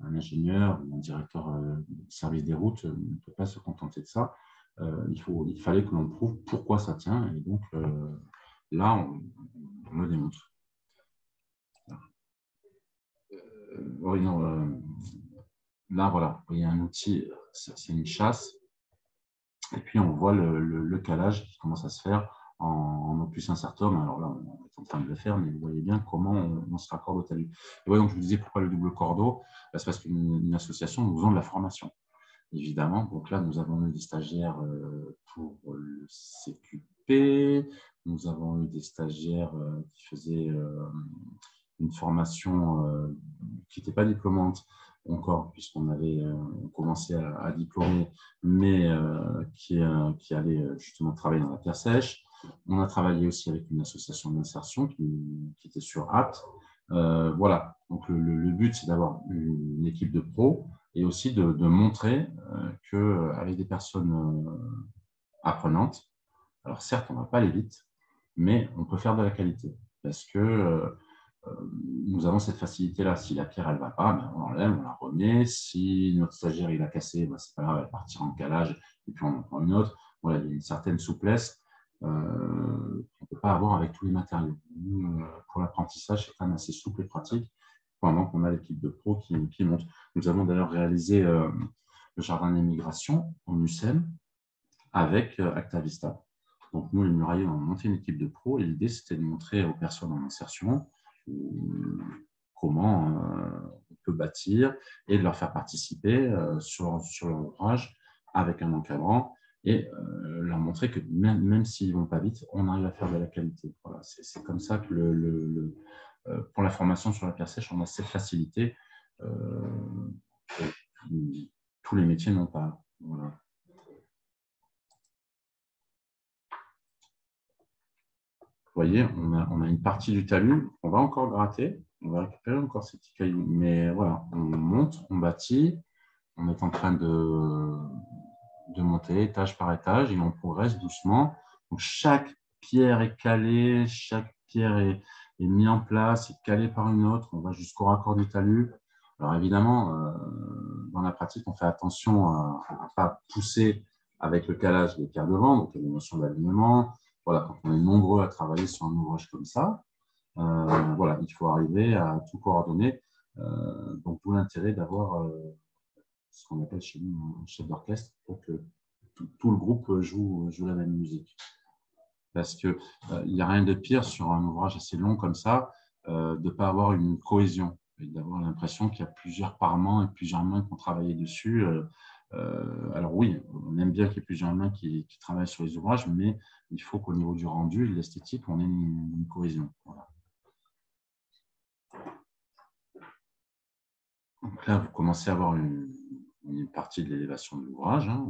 ingénieur ou un directeur euh, service des routes ne peut pas se contenter de ça. il, faut, il fallait que l'on prouve pourquoi ça tient, et donc là, on, le démontre. là, voilà, il y a un outil, c'est une chasse, et puis on voit le, calage qui commence à se faire en, opus incertum. Alors là, on est en train de le faire, mais vous voyez bien comment on, se raccorde au talus. Et voilà, donc je vous disais pourquoi le double cordeau? Bah, C'est parce qu'une association, nous faisons de la formation, évidemment. Donc là, nous avons eu des stagiaires euh, pour le CQP, nous avons eu des stagiaires euh, qui faisaient euh, une formation qui n'était pas diplômante encore, puisqu'on avait commencé à, diplômer, mais qui, qui allait justement travailler dans la pierre sèche. On a travaillé aussi avec une association d'insertion qui, était sur APT. Euh, voilà, donc le, but, c'est d'avoir une, équipe de pros et aussi de, montrer euh, qu'avec des personnes euh, apprenantes, alors certes, on ne va pas aller vite, mais on peut faire de la qualité parce que nous avons cette facilité-là. Si la pierre, elle ne va pas, ben, on l'enlève, on la remet. Si notre stagiaire, il a cassé, ben, c'est pas grave, elle partir en calage et puis on en prend une autre. Voilà, il y a une certaine souplesse on ne peut pas avoir avec tous les matériaux. pour l'apprentissage, c'est quand même assez souple et pratique pendant qu'on a l'équipe de pro qui, monte. Nous avons d'ailleurs réalisé le jardin d'immigration en UCM avec ActaVista. Donc, nous, les murailles, on a monté une équipe de pros et l'idée, c'était de montrer aux personnes en insertion comment on peut bâtir et de leur faire participer sur, sur leur ouvrage avec un encadrant et euh, leur montrer que même, même s'ils ne vont pas vite, on arrive à faire de la qualité. Voilà, c'est comme ça que le, euh, pour la formation sur la pierre sèche, on a cette facilité euh, que tous les métiers n'ont pas. Vous voyez, on a, on a, une partie du talus, on va encore gratter, on va récupérer encore ces petits cailloux. Mais voilà, on monte, on bâtit, on est en train de, de monter étage par étage et on progresse doucement. Donc, chaque pierre est calée, chaque pierre est, est mise en place, est calée par une autre. On va jusqu'au raccord du talus. Alors évidemment, euh, dans la pratique, on fait attention à ne pas pousser avec le calage des pierres devant, donc il y a une notion d'alignement. Voilà, quand on est nombreux à travailler sur un ouvrage comme ça, euh, voilà, il faut arriver à tout coordonner. Euh, donc, d'où l'intérêt d'avoir ce qu'on appelle chez nous un chef d'orchestre, pour que tout, le groupe joue, la même musique. Parce qu'il euh, n'y a rien de pire sur un ouvrage assez long comme ça, euh, de ne pas avoir une cohésion, et d'avoir l'impression qu'il y a plusieurs parements et plusieurs mains qui ont travaillé dessus. Euh, alors oui, on aime bien qu'il y ait plusieurs mains qui, travaillent sur les ouvrages, mais il faut qu'au niveau du rendu et de l'esthétique, on ait une, cohésion. Donc là, vous commencez à avoir une, partie de l'élévation de l'ouvrage. Hein.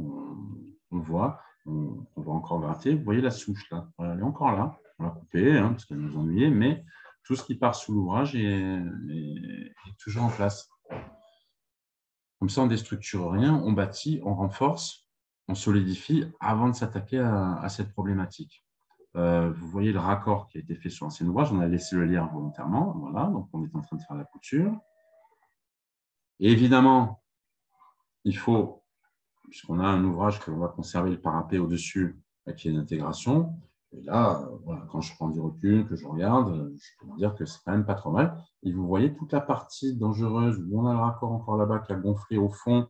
On, voit, on, va encore gratter. Vous voyez la souche là, elle est encore là. On l'a coupée hein, parce qu'elle nous ennuyait, mais tout ce qui part sous l'ouvrage est, toujours en place. Comme ça, on déstructure rien, on bâtit, on renforce, on solidifie avant de s'attaquer à, cette problématique. Euh, vous voyez le raccord qui a été fait sur l'ancien ouvrage, on a laissé le lien volontairement. Voilà, donc on est en train de faire la couture. Et évidemment, il faut, puisqu'on a un ouvrage que l'on va conserver le parapet au-dessus, avec une intégration, et là, quand je prends du recul, que je regarde, je peux dire que c'est quand même pas trop mal. Et vous voyez toute la partie dangereuse où on a le raccord encore là-bas qui a gonflé au fond,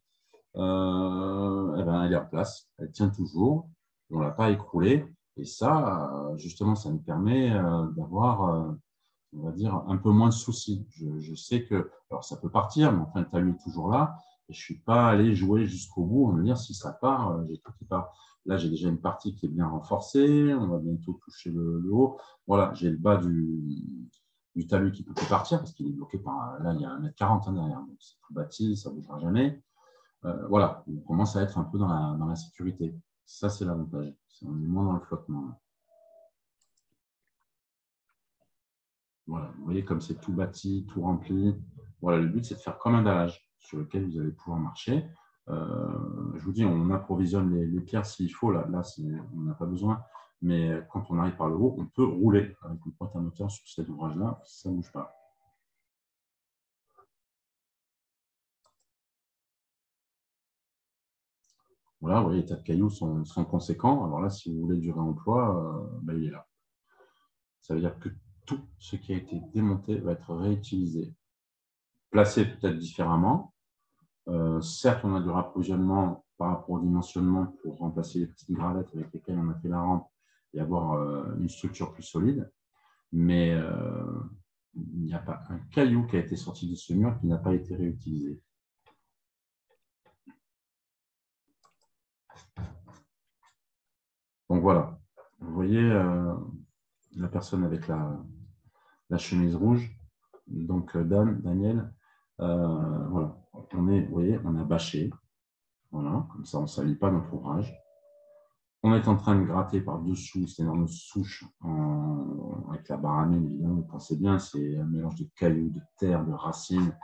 euh, eh ben, elle est en place, elle tient toujours, on ne l'a pas écroulée. Et ça, justement, ça nous permet euh, d'avoir, euh, on va dire, un peu moins de soucis. Je, sais que, alors ça peut partir, mais enfin, le talus est toujours là je ne suis pas allé jouer jusqu'au bout en me dire si ça part, euh, j'ai tout qui part. Là, j'ai déjà une partie qui est bien renforcée, on va bientôt toucher le, haut. Voilà, j'ai le bas du, talus qui peut plus partir parce qu'il est bloqué par. Là, il y a 1m40 en derrière, donc c'est tout bâti, ça ne bougera jamais. Euh, voilà, on commence à être un peu dans la sécurité. Ça, c'est l'avantage. On est moins dans le flottement. Voilà, vous voyez comme c'est tout bâti, tout rempli. Voilà, le but, c'est de faire comme un dallage sur lequel vous allez pouvoir marcher. Euh, je vous dis, on approvisionne les, pierres s'il faut. Là, on n'a pas besoin. Mais quand on arrive par le haut, on peut rouler avec une pointe à moteur sur cet ouvrage-là. Ça ne bouge pas. Voilà, vous voyez, les tas de cailloux sont, conséquents. Alors là, si vous voulez du réemploi, euh, ben, il est là. Ça veut dire que tout ce qui a été démonté va être réutilisé placé peut-être différemment. Euh, certes, on a du rapprochement par rapport au dimensionnement pour remplacer les petites gravettes avec lesquelles on a fait la rampe et avoir euh, une structure plus solide. Mais euh, il n'y a pas un caillou qui a été sorti de ce mur qui n'a pas été réutilisé. Donc voilà, vous voyez la personne avec la, la chemise rouge, donc Dan, Daniel, voilà, on est, vous voyez, on a bâché. Voilà, comme ça, on ne salit pas notre ouvrage. On est en train de gratter par-dessous cette énorme souche avec la baramine, évidemment, vous pensez bien, c'est un mélange de cailloux, de terre, de racines.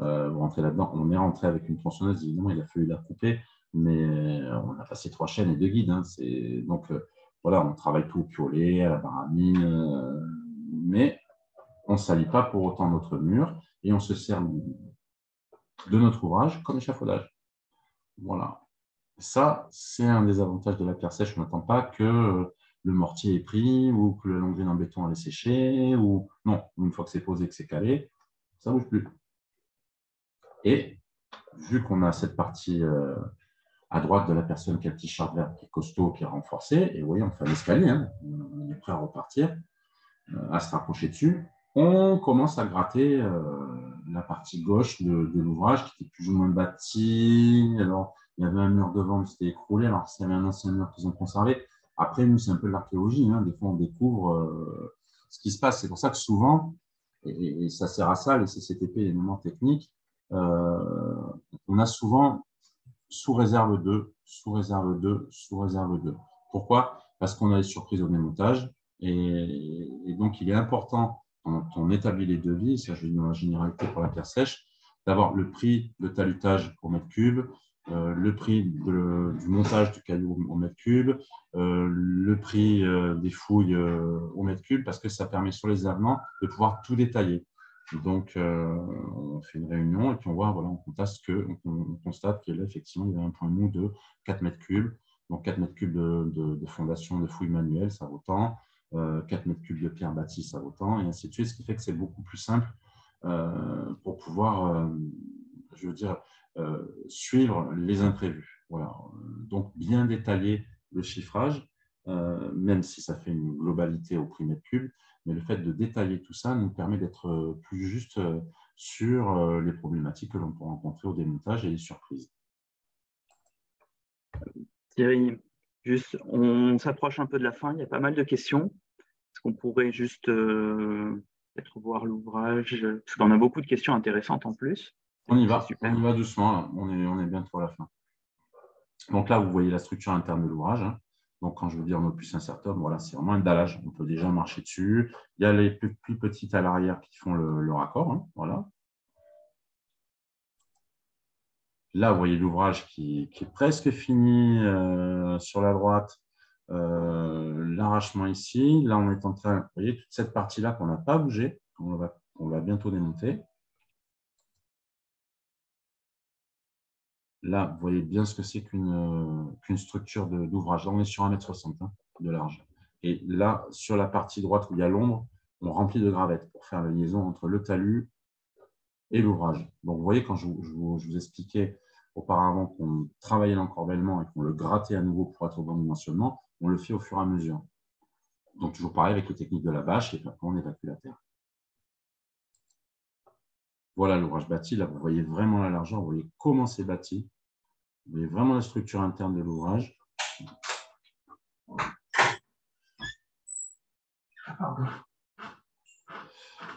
Euh, vous rentrez là-dedans. On est rentré avec une tronçonneuse, évidemment, il a fallu la couper, mais on a passé trois chaînes et deux guides. Hein. donc, euh, voilà, on travaille tout au piolet, à la baramine, mais on ne salit pas pour autant notre mur et on se sert de notre ouvrage comme échafaudage. Voilà. Ça, c'est un des avantages de la pierre sèche. On n'attend pas que le mortier est pris ou que longrine en béton allait sécher ou non, une fois que c'est posé, que c'est calé, ça ne bouge plus. Et vu qu'on a cette partie euh, à droite de la personne qui a le t-shirt vert, qui est costaud, qui est renforcé, et vous voyez, on fait un escalier, hein. on est prêt à repartir, euh, à se rapprocher dessus, on commence à gratter euh, la partie gauche de, l'ouvrage qui était plus ou moins bâti. Alors, il y avait un mur devant, mais c'était écroulé. Alors, s'il y avait un ancien mur qu'ils ont conservé. Après, nous, c'est un peu de l'archéologie. Hein. Des fois, on découvre ce qui se passe. C'est pour ça que souvent, et, ça sert à ça, les CCTP, les moments techniques, euh, on a souvent sous réserve 2, sous réserve 2, sous réserve 2. Pourquoi? Parce qu'on a des surprises au démontage. Et, donc, il est important, on établit les devis, ça je dans la généralité pour la pierre sèche, d'avoir le prix de talutage au mètre cube, euh, le prix du montage du caillou au mètre cube, euh, le prix des fouilles au mètre cube, parce que ça permet sur les avenants de pouvoir tout détailler. Donc, euh, on fait une réunion et puis on voit, voilà, on constate on, qu'il y a effectivement il y un point mou de 4 mètres cubes. Donc, 4 mètres cubes de, fondation de fouilles manuelles, ça vaut tant. 4 euh, mètres cubes de pierre bâtie, ça vaut tant, et ainsi de suite. Ce qui fait que c'est beaucoup plus simple euh, pour pouvoir, je veux dire, suivre les imprévus. Voilà. Donc, bien détailler le chiffrage, même si ça fait une globalité au prix mètre cube, mais le fait de détailler tout ça nous permet d'être euh, plus juste euh, sur euh, les problématiques que l'on peut rencontrer au démontage et les surprises. Thierry, juste, on s'approche un peu de la fin, il y a pas mal de questions. Est-ce qu'on pourrait juste peut-être voir l'ouvrage? Parce qu'on a beaucoup de questions intéressantes en plus. On y va, on y va doucement, On, est, on est bientôt à la fin. Donc là, vous voyez la structure interne de l'ouvrage. Hein. Donc, quand je veux dire nos puces insertum, voilà, c'est vraiment un dallage. On peut déjà marcher dessus. Il y a les plus, petites à l'arrière qui font le, raccord. Hein, voilà. Là, vous voyez l'ouvrage qui, est presque fini euh, sur la droite. Euh, l'arrachement ici. Là, on est en train, vous voyez, toute cette partie-là qu'on n'a pas bougé, on va, bientôt démonter. Là, vous voyez bien ce que c'est qu'une euh, structure d'ouvrage. Là, on est sur 1m60 hein, de large. Et là, sur la partie droite où il y a l'ombre, on remplit de gravettes pour faire la liaison entre le talus et l'ouvrage. Donc, vous voyez, quand je, vous, expliquais auparavant qu'on travaillait l'encorbellement et qu'on le grattait à nouveau pour être au bon dimensionnement, on le fait au fur et à mesure. Donc, toujours pareil avec les techniques de la bâche et puis après, on évacue la terre. Voilà l'ouvrage bâti. Là, vous voyez vraiment la largeur, vous voyez comment c'est bâti. Vous voyez vraiment la structure interne de l'ouvrage.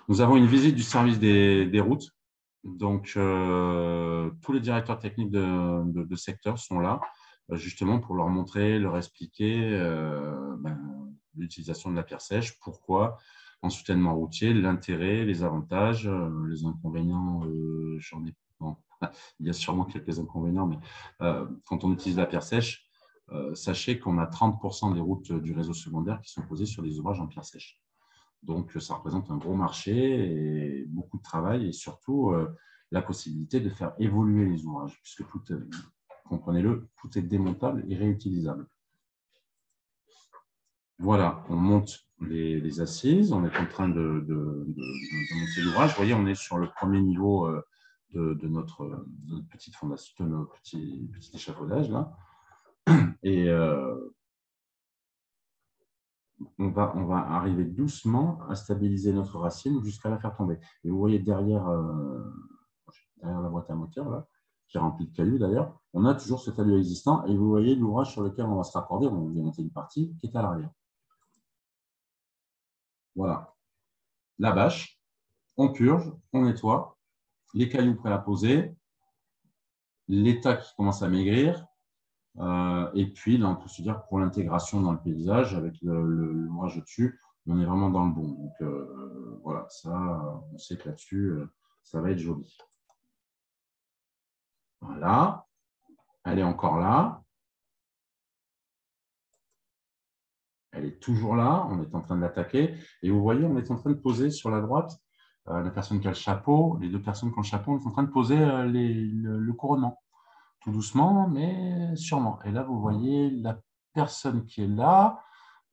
Nous avons une visite du service des, routes. Donc, euh, tous les directeurs techniques de, secteur sont là, euh, justement pour leur montrer, leur expliquer euh, ben, l'utilisation de la pierre sèche, pourquoi en soutènement routier, l'intérêt, les avantages, les inconvénients, j'en ai il y a sûrement quelques inconvénients, mais quand on utilise la pierre sèche, sachez qu'on a 30% des routes du réseau secondaire qui sont posées sur des ouvrages en pierre sèche. Donc, ça représente un gros marché et beaucoup de travail et surtout euh, la possibilité de faire évoluer les ouvrages, puisque tout, comprenez-le, tout est démontable et réutilisable. Voilà, on monte les, assises, on est en train de, monter l'ouvrage. Vous voyez, on est sur le premier niveau de, notre, petite fondation, de notre petit, petit échafaudage là. Et euh, on, va, arriver doucement à stabiliser notre racine jusqu'à la faire tomber. Et vous voyez derrière, euh, la boîte à moteur qui est remplie de cailloux d'ailleurs, on a toujours ce talus existant et vous voyez l'ouvrage sur lequel on va se raccorder, on va démonter une partie qui est à l'arrière. Voilà. La bâche, on purge, on nettoie, les cailloux prêts à poser, l'état qui commence à maigrir, et puis là, on peut se dire pour l'intégration dans le paysage avec l'ouvrage le, dessus, on est vraiment dans le bon. Donc euh, voilà, ça, on sait que là-dessus, euh, ça va être joli. Voilà, elle est encore là. Elle est toujours là, on est en train de l'attaquer. Et vous voyez, on est en train de poser sur la droite euh, la personne qui a le chapeau, les deux personnes qui ont le chapeau sont en train de poser euh, le, couronnement. Tout doucement, mais sûrement. Et là, vous voyez la personne qui est là,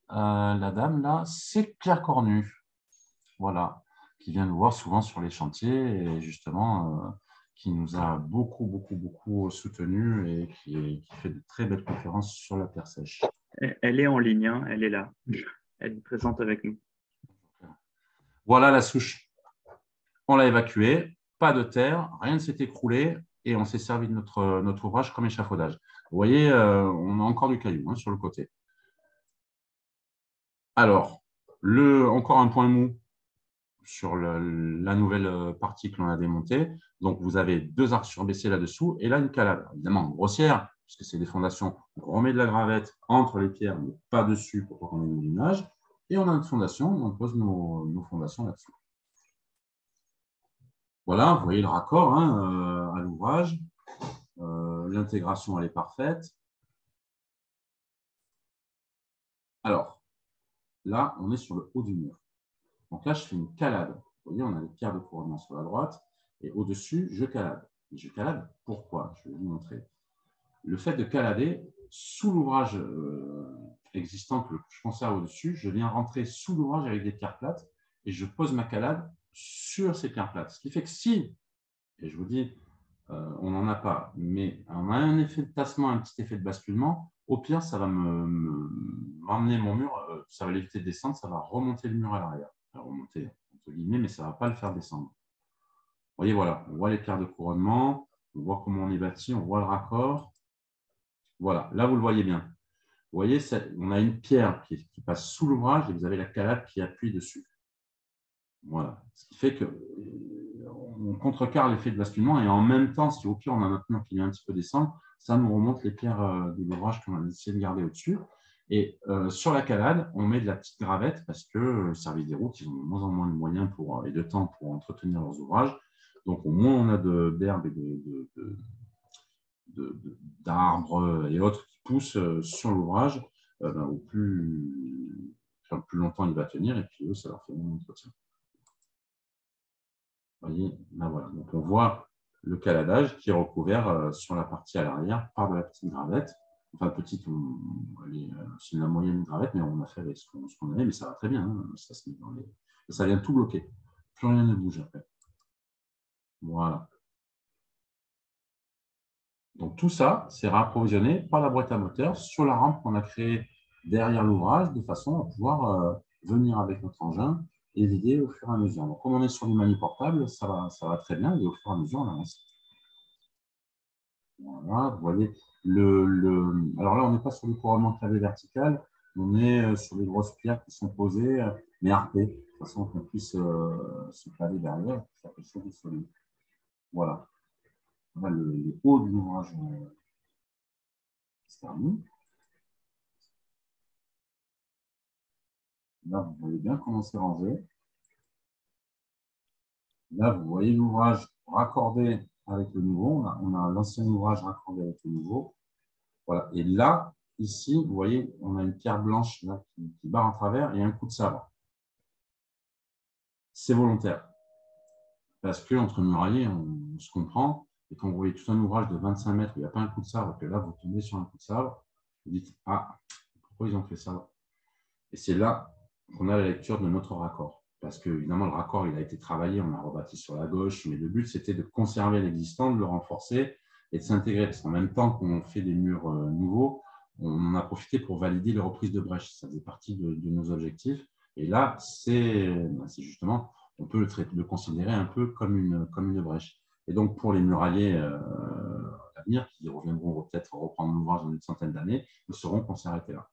la dame là, c'est Claire Cornu. Voilà, qui vient nous voir souvent sur les chantiers et justement qui nous a beaucoup, beaucoup, beaucoup soutenu et qui, fait de très belles conférences sur la terre sèche. Elle est en ligne, hein, elle est là. Elle est présente avec nous. Voilà la souche. On l'a évacuée, pas de terre, rien ne s'est écroulé et on s'est servi de notre, notre ouvrage comme échafaudage. Vous voyez, euh, on a encore du caillou hein, sur le côté. Alors, le, encore un point mou sur la nouvelle euh, partie que l'on a démontée. Donc, vous avez deux arcs surbaissés là-dessous et là, une calade. Évidemment, grossière, puisque c'est des fondations. on remet de la gravette entre les pierres, mais pas dessus pour qu'on ait une image. Et on a une fondation, on pose nos, fondations là-dessus. Voilà, vous voyez le raccord hein, euh, à l'ouvrage. Euh, l'intégration, elle est parfaite. Alors, là, on est sur le haut du mur. Donc là, je fais une calade. Vous voyez, on a les pierres de couronnement sur la droite. Et au-dessus, je calade. Je calade pourquoi? Je vais vous montrer. Le fait de calader, sous l'ouvrage euh, existant que je conserve au-dessus, je viens rentrer sous l'ouvrage avec des pierres plates et je pose ma calade sur ces pierres plates. Ce qui fait que si, et je vous dis, euh, on n'en a pas, mais on a un effet de tassement, un petit effet de basculement, au pire, ça va me, ramener mon mur, euh, ça va l'éviter de descendre, ça va remonter le mur à l'arrière remonter, entre guillemets, mais ça ne va pas le faire descendre. Vous voyez, voilà, on voit les pierres de couronnement, on voit comment on est bâti, on voit le raccord. Voilà, là, vous le voyez bien. Vous voyez, on a une pierre qui, passe sous l'ouvrage et vous avez la calade qui appuie dessus. Voilà, ce qui fait que euh, on contrecarre l'effet de basculement et en même temps, si au pire on a notre mur qui vient un petit peu descendre, ça nous remonte les pierres euh, de l'ouvrage qu'on a essayé de garder au-dessus. Et euh, sur la calade, on met de la petite gravette parce que le service des routes, ils ont de moins en moins de moyens pour, et de temps pour entretenir leurs ouvrages. Donc, au moins on a d'herbes et d'arbres et autres qui poussent sur l'ouvrage, ben, au plus, plus longtemps il va tenir et puis eux, ça leur fait moins d'entretien. Ben. Donc, on voit le caladage qui est recouvert sur la partie à l'arrière par de la petite gravette enfin petite, euh, c'est la moyenne gravette, mais on a fait avec ce qu'on avait, mais ça va très bien. Hein. ça, ça vient tout bloquer. Plus rien ne bouge après. Voilà. Donc tout ça, c'est rapprovisionné par la boîte à moteur sur la rampe qu'on a créée derrière l'ouvrage, de façon à pouvoir euh, venir avec notre engin et vider au fur et à mesure. Donc comme on est sur du manu portable, ça va, ça va très bien et au fur et à mesure, on avance. Voilà, vous voyez, le, alors là, on n'est pas sur le couronnement clavé vertical, on est euh, sur les grosses pierres qui sont posées, euh, mais arpées, de façon qu'on puisse euh, se claver derrière, ça peut se solide. Voilà. le, les hauts de l'ouvrage se Là, vous voyez bien comment c'est rangé. Là, vous voyez l'ouvrage raccordé avec le nouveau. On a, l'ancien ouvrage raccordé avec le nouveau. Voilà. Et là, ici, vous voyez, on a une pierre blanche là, qui, barre en travers et un coup de sabre. C'est volontaire. Parce qu'entre muraillés, on, se comprend. Et quand vous voyez tout un ouvrage de 25 mètres où il n'y a pas un coup de sabre, que là, vous tombez sur un coup de sabre, vous dites Ah, pourquoi ils ont fait ça? Et c'est là qu'on a la lecture de notre raccord parce que évidemment le raccord il a été travaillé, on l'a rebâti sur la gauche, mais le but c'était de conserver l'existant, de le renforcer et de s'intégrer. Parce qu'en même temps qu'on fait des murs euh, nouveaux, on en a profité pour valider les reprises de brèches. Ça faisait partie de, nos objectifs. Et là, ben, c'est justement, on peut le, considérer un peu comme une, brèche. Et donc pour les muraillers euh, à venir, qui reviendront peut-être reprendre l'ouvrage dans une centaine d'années, ils sauront qu'on s'est arrêté là.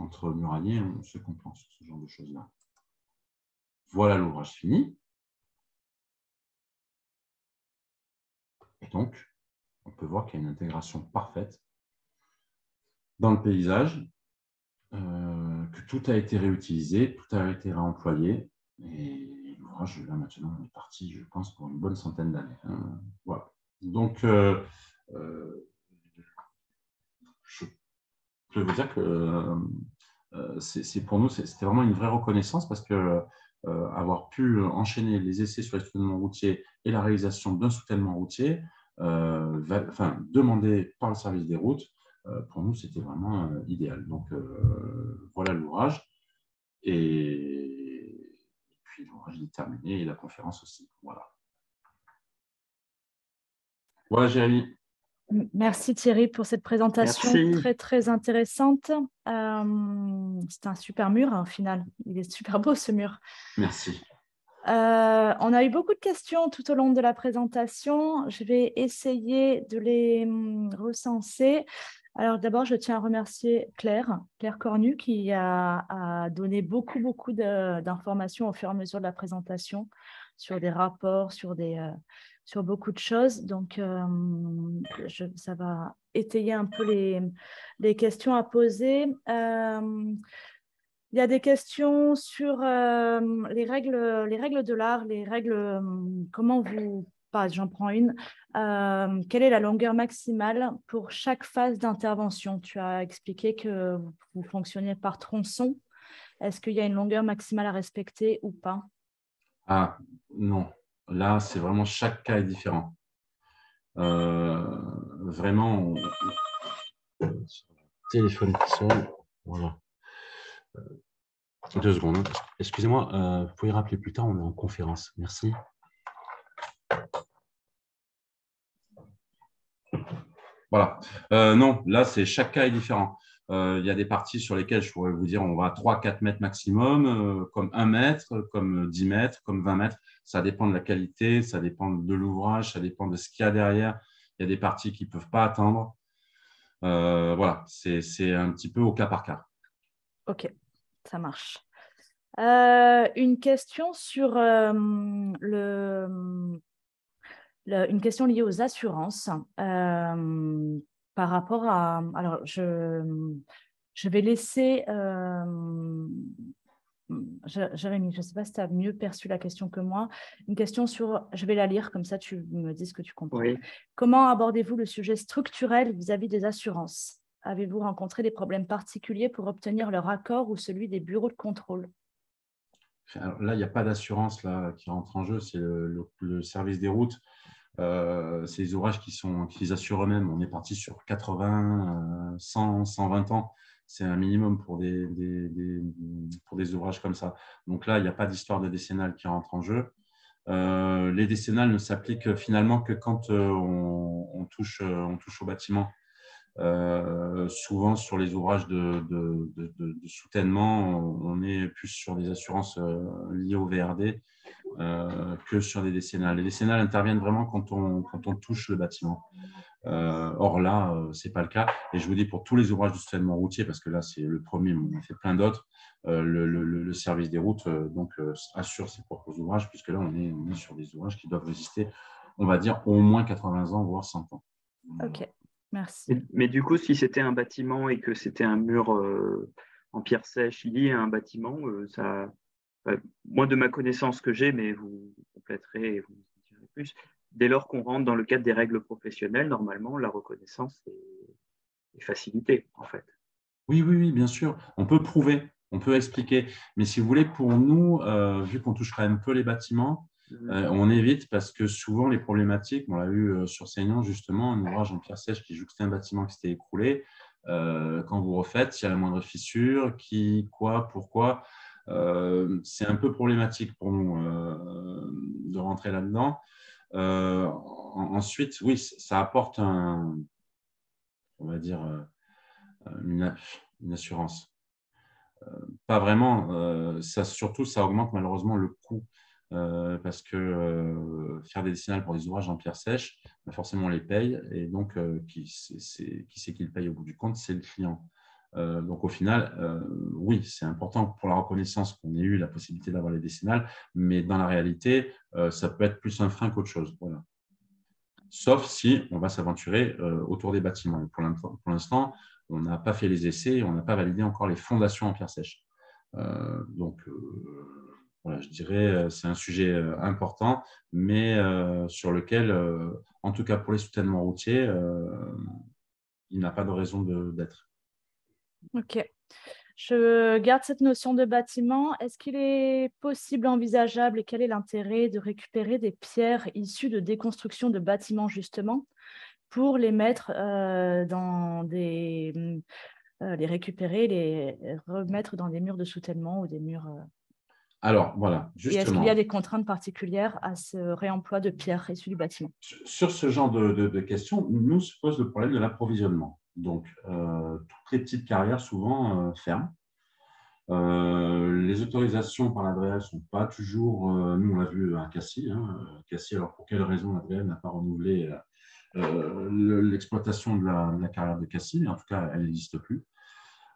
Entre muraillers, on se comprend sur ce genre de choses-là. Voilà l'ouvrage fini. Et donc, on peut voir qu'il y a une intégration parfaite dans le paysage, euh, que tout a été réutilisé, tout a été réemployé. Et l'ouvrage, là maintenant, on est parti, je pense, pour une bonne centaine d'années. Hein. Voilà. Donc, euh, euh, je peux vous dire que c'est pour nous, c'était vraiment une vraie reconnaissance parce que euh, avoir pu enchaîner les essais sur l'exploitation routier et la réalisation d'un soutènement routier, euh, enfin, demandé par le service des routes, pour nous, c'était vraiment idéal. Donc, voilà l'ouvrage. Et, puis, l'ouvrage est terminé et la conférence aussi. Voilà. Voilà, Jérémy. Merci Thierry pour cette présentation très très intéressante. Euh, c'est un super mur hein, au final. Il est super beau ce mur. Merci. Euh, on a eu beaucoup de questions tout au long de la présentation. Je vais essayer de les hum, recenser. Alors d'abord, je tiens à remercier Claire, Claire Cornu, qui a, donné beaucoup, beaucoup d'informations au fur et à mesure de la présentation sur des rapports, sur des, euh, sur beaucoup de choses. Donc, euh, ça va étayer un peu les, questions à poser. Euh, il y a des questions sur euh, les, règles, les règles de l'art, les règles, comment vous, pas, j'en prends une, quelle est la longueur maximale pour chaque phase d'intervention? Tu as expliqué que vous fonctionnez par tronçon. Est-ce qu'il y a une longueur maximale à respecter ou pas? Ah, non. Là, c'est vraiment chaque cas est différent. Euh, vraiment, téléphone qui sonne. Voilà. Euh, deux secondes. Excusez-moi, euh, vous pouvez rappeler plus tard, on est en conférence. Merci. Voilà. non, là, c'est chaque cas est différent. Euh, il y a des parties sur lesquelles je pourrais vous dire on va à 3-4 mètres maximum, euh, comme 1 mètre, comme 10 mètres, comme 20 mètres. Ça dépend de la qualité, ça dépend de l'ouvrage, ça dépend de ce qu'il y a derrière. Il y a des parties qui ne peuvent pas attendre. Euh, voilà, c'est un petit peu au cas par cas. Ok, ça marche. une question sur le, une question liée aux assurances par rapport à... Alors, je, je vais laisser... Euh, Jérémy, je ne sais pas si tu as mieux perçu la question que moi. Une question sur, je vais la lire, comme ça tu me dis ce que tu comprends. Comment abordez-vous le sujet structurel vis-à-vis des assurances? Avez-vous rencontré des problèmes particuliers pour obtenir leur accord ou celui des bureaux de contrôle? Là, il n'y a pas d'assurance qui rentre en jeu, c'est le, service des routes euh, c'est des ouvrages qui sont qu'ils assurent eux-mêmes. On est parti sur 80, 100, 120 ans. C'est un minimum pour des, pour des ouvrages comme ça. Donc là, il n'y a pas d'histoire de décennale qui rentre en jeu. Euh, les décennales ne s'appliquent finalement que quand euh, on, touche, on touche au bâtiment. Souvent sur les ouvrages de, de, soutènement, on est plus sur des assurances liées au VRD euh, que sur des décennales. Les décennales interviennent vraiment quand on, touche le bâtiment. Euh, or là, euh, ce n'est pas le cas. Et je vous dis pour tous les ouvrages de soutènement routier, parce que là, c'est le premier, mais on a fait plein d'autres, le, le, service des routes donc, assure ses propres ouvrages, puisque là, on est, on est, sur des ouvrages qui doivent résister, on va dire, au moins 80 ans, voire 100 ans. OK, merci. Mais, mais du coup, si c'était un bâtiment et que c'était un mur en pierre sèche lié à un bâtiment, ça, moi, de ma connaissance que j'ai, mais vous compléterez et vous direz plus, dès lors qu'on rentre dans le cadre des règles professionnelles, normalement, la reconnaissance est, facilitée, en fait. Oui, oui, oui, bien sûr. On peut prouver, on peut expliquer. Mais si vous voulez, pour nous, euh, vu qu'on touche quand même peu les bâtiments. Euh, on évite parce que souvent les problématiques, on l'a vu euh, sur Seignan justement, un ouvrage en pierre sèche qui jouxtait un bâtiment qui s'était écroulé. quand vous refaites, il y a la moindre fissure, qui, quoi, pourquoi? Euh, c'est un peu problématique pour nous euh, de rentrer là-dedans. Euh, ensuite, oui, ça apporte un, on va dire, une, assurance. pas vraiment. ça, surtout, ça augmente malheureusement le coût parce que faire des décennales pour des ouvrages en pierre sèche, bah, forcément on les paye et donc qui c'est qui, le paye au bout du compte, c'est le client. Euh, donc au final, euh, oui, c'est important pour la reconnaissance qu'on ait eu la possibilité d'avoir les décennales, mais dans la réalité, euh, ça peut être plus un frein qu'autre chose. Sauf si on va s'aventurer autour des bâtiments. Pour l'instant, on n'a pas fait les essais, on n'a pas validé encore les fondations en pierre sèche. donc voilà, je dirais c'est un sujet important, mais sur lequel, en tout cas pour les soutènements routiers, il n'a pas de raison d'être. Ok. Je garde cette notion de bâtiment. Est-ce qu'il est possible, envisageable, et quel est l'intérêt de récupérer des pierres issues de déconstruction de bâtiments, justement pour les mettre dans des les récupérer, les remettre dans des murs de soutènement ou des murs alors, voilà, justement. est-ce qu'il y a des contraintes particulières à ce réemploi de pierres issues du bâtiment? Sur ce genre de, questions, nous se pose le problème de l'approvisionnement. Donc, euh, toutes les petites carrières souvent euh, ferment. Euh, les autorisations par l'ADREAL ne sont pas toujours, nous on l'a vu à Cassis, hein, Cassis, alors pour quelle raison l'ADREAL n'a pas renouvelé l'exploitation de, de, la carrière de Cassis, mais en tout cas elle n'existe plus.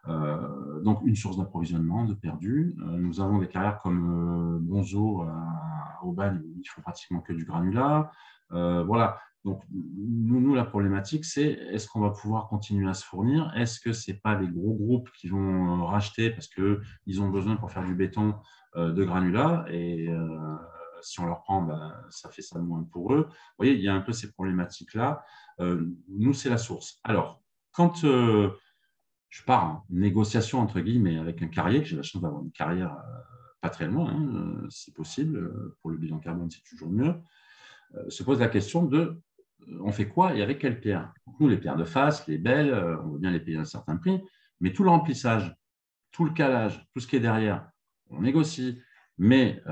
Euh, donc, une source d'approvisionnement de perdu. Euh, nous avons des carrières comme euh, Bonzo à Aubagne, où ils font pratiquement que du granulat. voilà. Donc, nous, la problématique, c'est est-ce qu'on va pouvoir continuer à se fournir? Est-ce que ce n'est pas des gros groupes qui vont racheter parce qu'ils ont besoin pour faire du béton de granulat? Et si on leur prend, ben, ça fait ça de moins pour eux. Vous voyez, il y a un peu ces problématiques-là. nous, c'est la source. Alors, quand je pars en négociation, entre guillemets, avec un carrier, que j'ai la chance d'avoir une carrière euh, pas très loin, hein, euh, si possible, euh, pour le bilan carbone, c'est toujours mieux, se pose la question de on fait quoi et avec quelle pierre Nous, les pierres de face, les belles, on veut bien les payer à un certain prix, mais tout le remplissage, tout le calage, tout ce qui est derrière, on négocie. Mais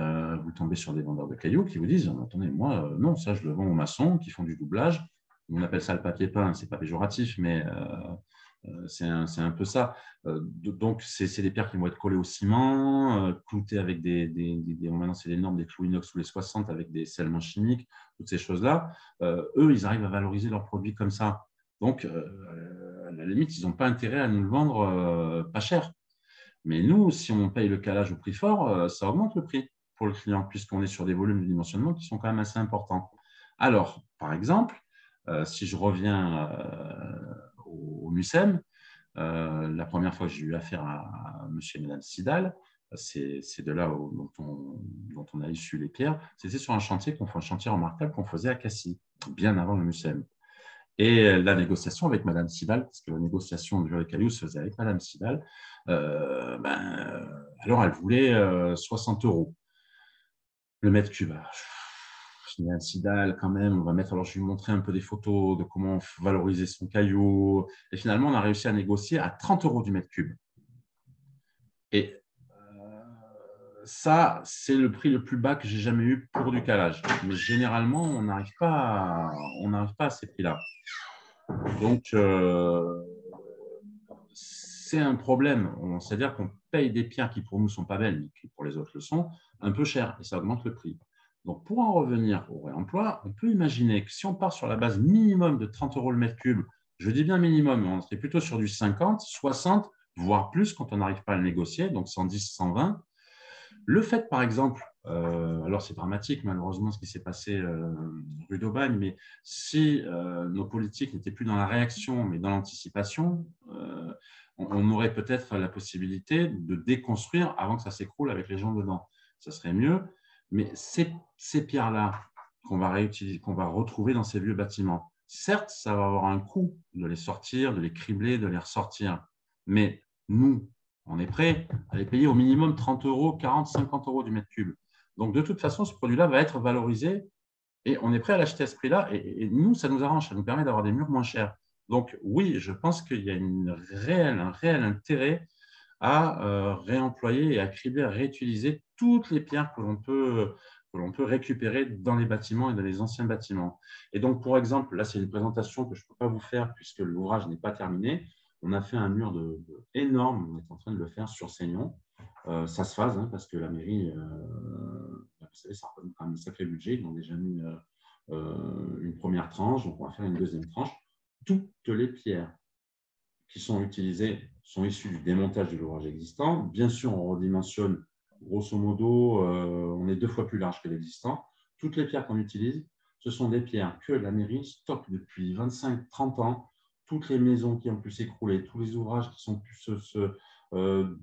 vous tombez sur des vendeurs de cailloux qui vous disent Attendez, moi, non, ça, je le vends aux maçons qui font du doublage. On appelle ça le papier peint, c'est pas péjoratif, mais c'est un, peu ça. Euh, donc, c'est des pierres qui vont être collées au ciment, euh, cloutées avec des, maintenant c'est des normes des clous inox sous les 60 avec des scellements chimiques, toutes ces choses-là. eux, ils arrivent à valoriser leurs produits comme ça. Donc, à la limite, ils n'ont pas intérêt à nous le vendre pas cher. Mais nous, si on paye le calage au prix fort, ça augmente le prix pour le client, puisqu'on est sur des volumes de dimensionnement qui sont quand même assez importants. Alors, par exemple, si je reviens au, MUSEM. Euh, la première fois j'ai eu affaire à, monsieur et madame Sidal, c'est de là dont, on, a issu les pierres, c'était sur un chantier, un chantier remarquable qu'on faisait à Cassis, bien avant le MUSEM. Et la négociation avec Madame Sidal, parce que la négociation les cailloux se faisait avec Madame Sidal, euh, ben, alors elle voulait 60 euh, euros le mètre cube un Sidal quand même, on va mettre, alors je vais lui montrer un peu des photos de comment valoriser son caillou. Et finalement, on a réussi à négocier à 30 euros du mètre cube. Et euh, ça, c'est le prix le plus bas que j'ai jamais eu pour du calage. Mais généralement, on n'arrive pas, à, pas à ces prix-là. Donc, euh, c'est un problème. C'est-à-dire qu'on paye des pierres qui pour nous sont pas belles, mais qui pour les autres le sont, un peu cher, et ça augmente le prix. Donc, pour en revenir au réemploi, on peut imaginer que si on part sur la base minimum de 30 euros le mètre cube, je dis bien minimum, on serait plutôt sur du 50, 60, voire plus quand on n'arrive pas à le négocier, donc 110, 120. Le fait, par exemple, euh, alors c'est dramatique malheureusement ce qui s'est passé euh, rue d'Aubagne, mais si euh, nos politiques n'étaient plus dans la réaction, mais dans l'anticipation, on, aurait peut-être la possibilité de déconstruire avant que ça s'écroule avec les gens dedans. Ça serait mieux. Mais ces, pierres-là qu'on va réutiliser, qu'on va retrouver dans ces vieux bâtiments, certes, ça va avoir un coût de les sortir, de les cribler, de les ressortir. Mais nous, on est prêt à les payer au minimum 30 euros, 40, 50 euros du mètre cube. Donc, de toute façon, ce produit-là va être valorisé et on est prêt à l'acheter à ce prix-là. Et, nous, ça nous arrange, ça nous permet d'avoir des murs moins chers. Donc, oui, je pense qu'il y a un réel intérêt à euh, réemployer et à cribler, à réutiliser toutes les pierres que l'on peut, que l'on peut récupérer dans les bâtiments et dans les anciens bâtiments. Et donc, pour exemple, là, c'est une présentation que je ne peux pas vous faire puisque l'ouvrage n'est pas terminé. On a fait un mur de, énorme, on est en train de le faire sur Seignon. Euh, ça se phase hein, parce que la mairie, euh, vous savez, ça représente un sacré budget. Ils ont déjà mis une première tranche, donc on va faire une deuxième tranche. Toutes les pierres qui sont utilisées sont issus du démontage de l'ouvrage existant. Bien sûr, on redimensionne, grosso modo, euh, on est deux fois plus large que l'existant. Toutes les pierres qu'on utilise, ce sont des pierres que la mairie stocke depuis 25-30 ans. Toutes les maisons qui ont pu s'écrouler, tous les ouvrages qui sont pu se, euh,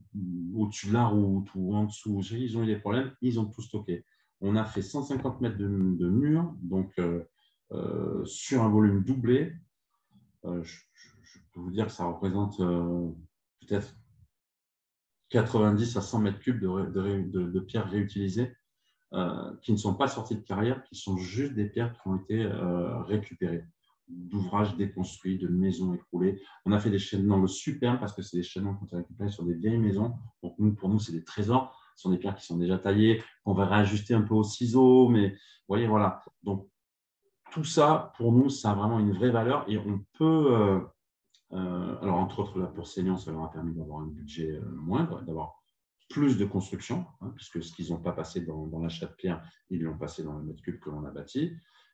au-dessus de la route ou en dessous, ils ont eu des problèmes, ils ont tout stocké. On a fait 150 mètres de, mur, donc euh, sur un volume doublé. Je, peux vous dire que ça représente peut-être 90 à 100 mètres cubes de, pierres réutilisées euh, qui ne sont pas sorties de carrière, qui sont juste des pierres qui ont été euh, récupérées. d'ouvrages déconstruits, de maisons écroulées. On a fait des chaînements superbes parce que c'est des chaînements qu'on a récupérés sur des vieilles maisons. Donc, nous, pour nous, c'est des trésors. Ce sont des pierres qui sont déjà taillées, qu'on va réajuster un peu au ciseau. Mais vous voyez, voilà. Donc, tout ça, pour nous, ça a vraiment une vraie valeur et on peut. Euh, alors, entre autres, là, pour ça leur a permis d'avoir un budget euh, moindre, d'avoir plus de construction, hein, puisque ce qu'ils n'ont pas passé dans, l'achat de pierre, ils l'ont passé dans le mètre cube que l'on a bâti.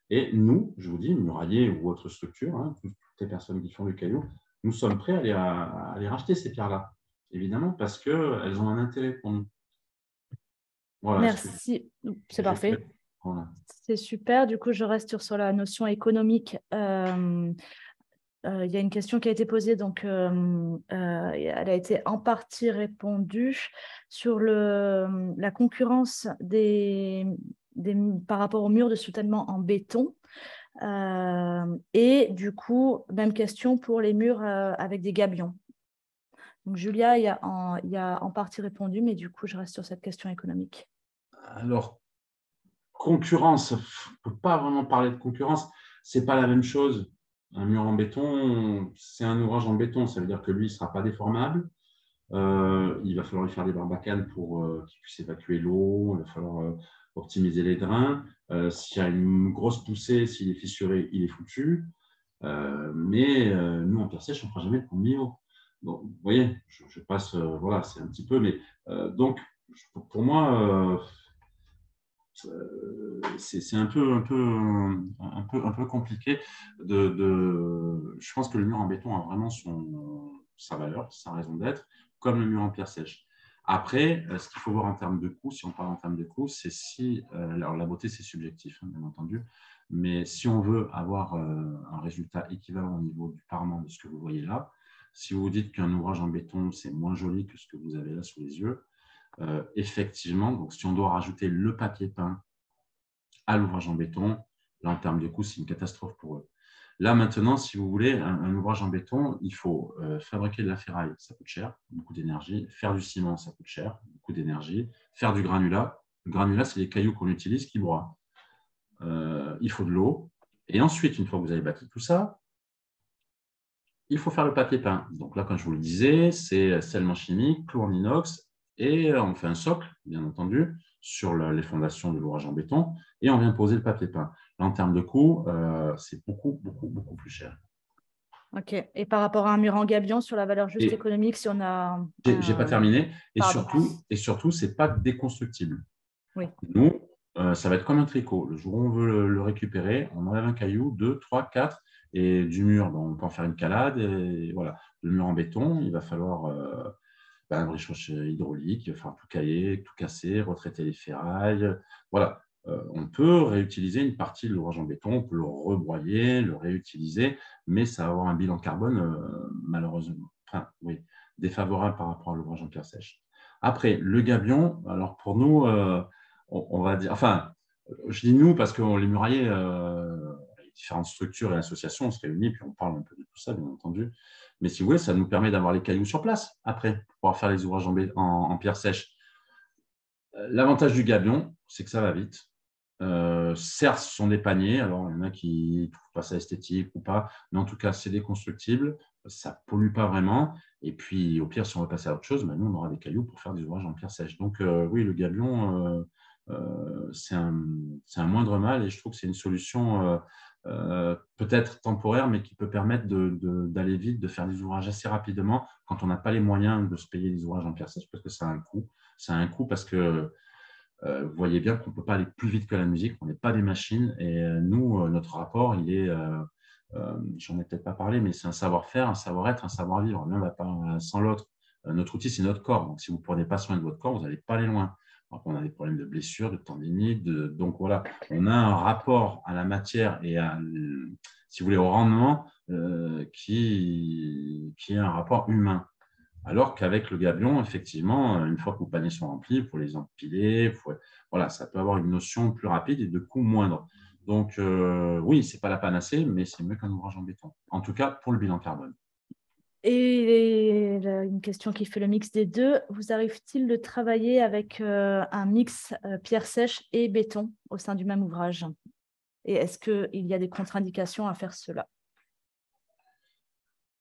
Et nous, je vous dis, muraillés ou autre structure, hein, toutes les personnes qui font du caillou, nous sommes prêts à aller, à, racheter ces pierres-là, évidemment, parce qu'elles ont un intérêt pour nous. Merci, c'est parfait. C'est super. Du coup, je reste sur la notion économique. Euh, euh, il y a une question qui a été posée, donc euh, elle a été en partie répondue sur la concurrence par rapport aux murs de soutènement en béton. et du coup, même question pour les murs avec des gabions. Donc, Julia, y, y a en partie répondu, mais du coup, je reste sur cette question économique. Alors, concurrence, on ne peut pas vraiment parler de concurrence. Ce n'est pas la même chose. Un mur en béton, c'est un ouvrage en béton. Ça veut dire que lui, il ne sera pas déformable. Euh, il va falloir lui faire des barbacanes pour euh, qu'il puisse évacuer l'eau. Il va falloir euh, optimiser les drains. s'il y a une grosse poussée, s'il est fissuré, il est foutu. mais nous, en pierre sèche, on ne fera jamais de pont vous voyez, je, passe, voilà, c'est un petit peu, mais donc, pour moi, c'est un, peu, un peu compliqué. De, je pense que le mur en béton a vraiment son, sa valeur, sa raison d'être, comme le mur en pierre sèche. Après, euh, ce qu'il faut voir en termes de coût, si on parle en termes de coût, c'est si, euh, alors la beauté c'est subjectif, hein, bien entendu, mais si on veut avoir un résultat équivalent au niveau du parement de ce que vous voyez là, si vous dites qu'un ouvrage en béton c'est moins joli que ce que vous avez là sous les yeux, euh, effectivement, donc si on doit rajouter le papier peint à l'ouvrage en béton, là, en termes de coût, c'est une catastrophe pour eux. Là, maintenant, si vous voulez un, ouvrage en béton, il faut euh, fabriquer de la ferraille, ça coûte cher, beaucoup d'énergie. Faire du ciment, ça coûte cher, beaucoup d'énergie. Faire du granulat, le granulat, c'est les cailloux qu'on utilise qui broient. Euh, il faut de l'eau. Et ensuite, une fois que vous avez bâti tout ça, il faut faire le papier peint. Donc là, comme je vous le disais, c'est scellement chimique, clou en inox et on fait un socle, bien entendu, sur les fondations de l'ouvrage en béton, et on vient poser le papier peint. en termes de coût, euh, c'est beaucoup, beaucoup, beaucoup plus cher. OK. Et par rapport à un mur en gabion, sur la valeur juste économique, si on a… J'ai n'ai pas terminé. Et surtout, et surtout ce n'est pas déconstructible. Oui. Nous, euh, ça va être comme un tricot. Le jour où on veut le, récupérer, on enlève un caillou, deux, trois, quatre, et du mur, ben, on peut en faire une calade. Et voilà. Le mur en béton, il va falloir… Euh, ben, un brichage hydraulique, enfin tout cailler, tout casser, retraiter les ferrailles. Voilà, euh, on peut réutiliser une partie de l'ouvrage en béton, on peut le rebroyer, le réutiliser, mais ça va avoir un bilan carbone euh, malheureusement, enfin, oui, défavorable par rapport à l'ouvrage en pierre sèche. Après, le gabion, alors pour nous, euh, on, va dire, enfin, je dis nous parce qu'on les muraillés, différentes structures et associations, on se réunit, puis on parle un peu de tout ça, bien entendu. Mais si vous voulez, ça nous permet d'avoir les cailloux sur place après, pour pouvoir faire les ouvrages en, pierre sèche. Euh, l'avantage du gabion, c'est que ça va vite. Euh, certes, ce sont des paniers, alors il y en a qui ne trouvent pas ça esthétique ou pas, mais en tout cas, c'est déconstructible, ça pollue pas vraiment. Et puis, au pire, si on va passer à autre chose, ben, nous, on aura des cailloux pour faire des ouvrages en pierre sèche. Donc, euh, oui, le gabion, c'est un, moindre mal et je trouve que c'est une solution euh, peut-être temporaire, mais qui peut permettre d'aller vite, de faire des ouvrages assez rapidement quand on n'a pas les moyens de se payer des ouvrages en pierre sèche parce que ça a un coût. Ça a un coût parce que euh, vous voyez bien qu'on ne peut pas aller plus vite que la musique, on n'est pas des machines. Et euh, nous, notre rapport, il est, j'en ai peut-être pas parlé, mais c'est un savoir-faire, un savoir-être, un savoir-vivre. L'un va pas sans l'autre. Notre outil, c'est notre corps. Donc, si vous ne prenez pas soin de votre corps, vous n'allez pas aller loin on a des problèmes de blessures, de tendinite. donc voilà, on a un rapport à la matière et à, si vous voulez, au rendement euh, qui, qui est un rapport humain. Alors qu'avec le gabion, effectivement, une fois que vos paniers sont remplis, il faut les empiler. voilà, ça peut avoir une notion plus rapide et de coût moindre. Donc euh, oui, ce n'est pas la panacée, mais c'est mieux qu'un ouvrage en béton. En tout cas, pour le bilan carbone. Et une question qui fait le mix des deux, vous arrive-t-il de travailler avec euh, un mix euh, pierre sèche et béton au sein du même ouvrage? Et est-ce qu'il y a des contre-indications à faire cela?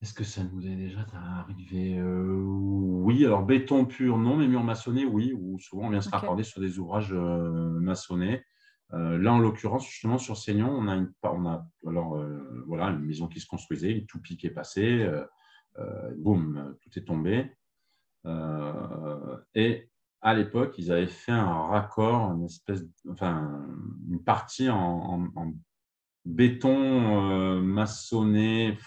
Est-ce que ça nous est déjà arrivé Oui, alors béton pur, non, mais mur maçonné, oui, ou souvent on vient se raccorder sur des ouvrages maçonnés. là, en l'occurrence, justement, sur Seignon, on a, une, on a alors, voilà, une maison qui se construisait, une tout pique est passé, boum, tout est tombé. et à l'époque, ils avaient fait un raccord, une espèce, enfin, une partie en, béton euh, maçonné.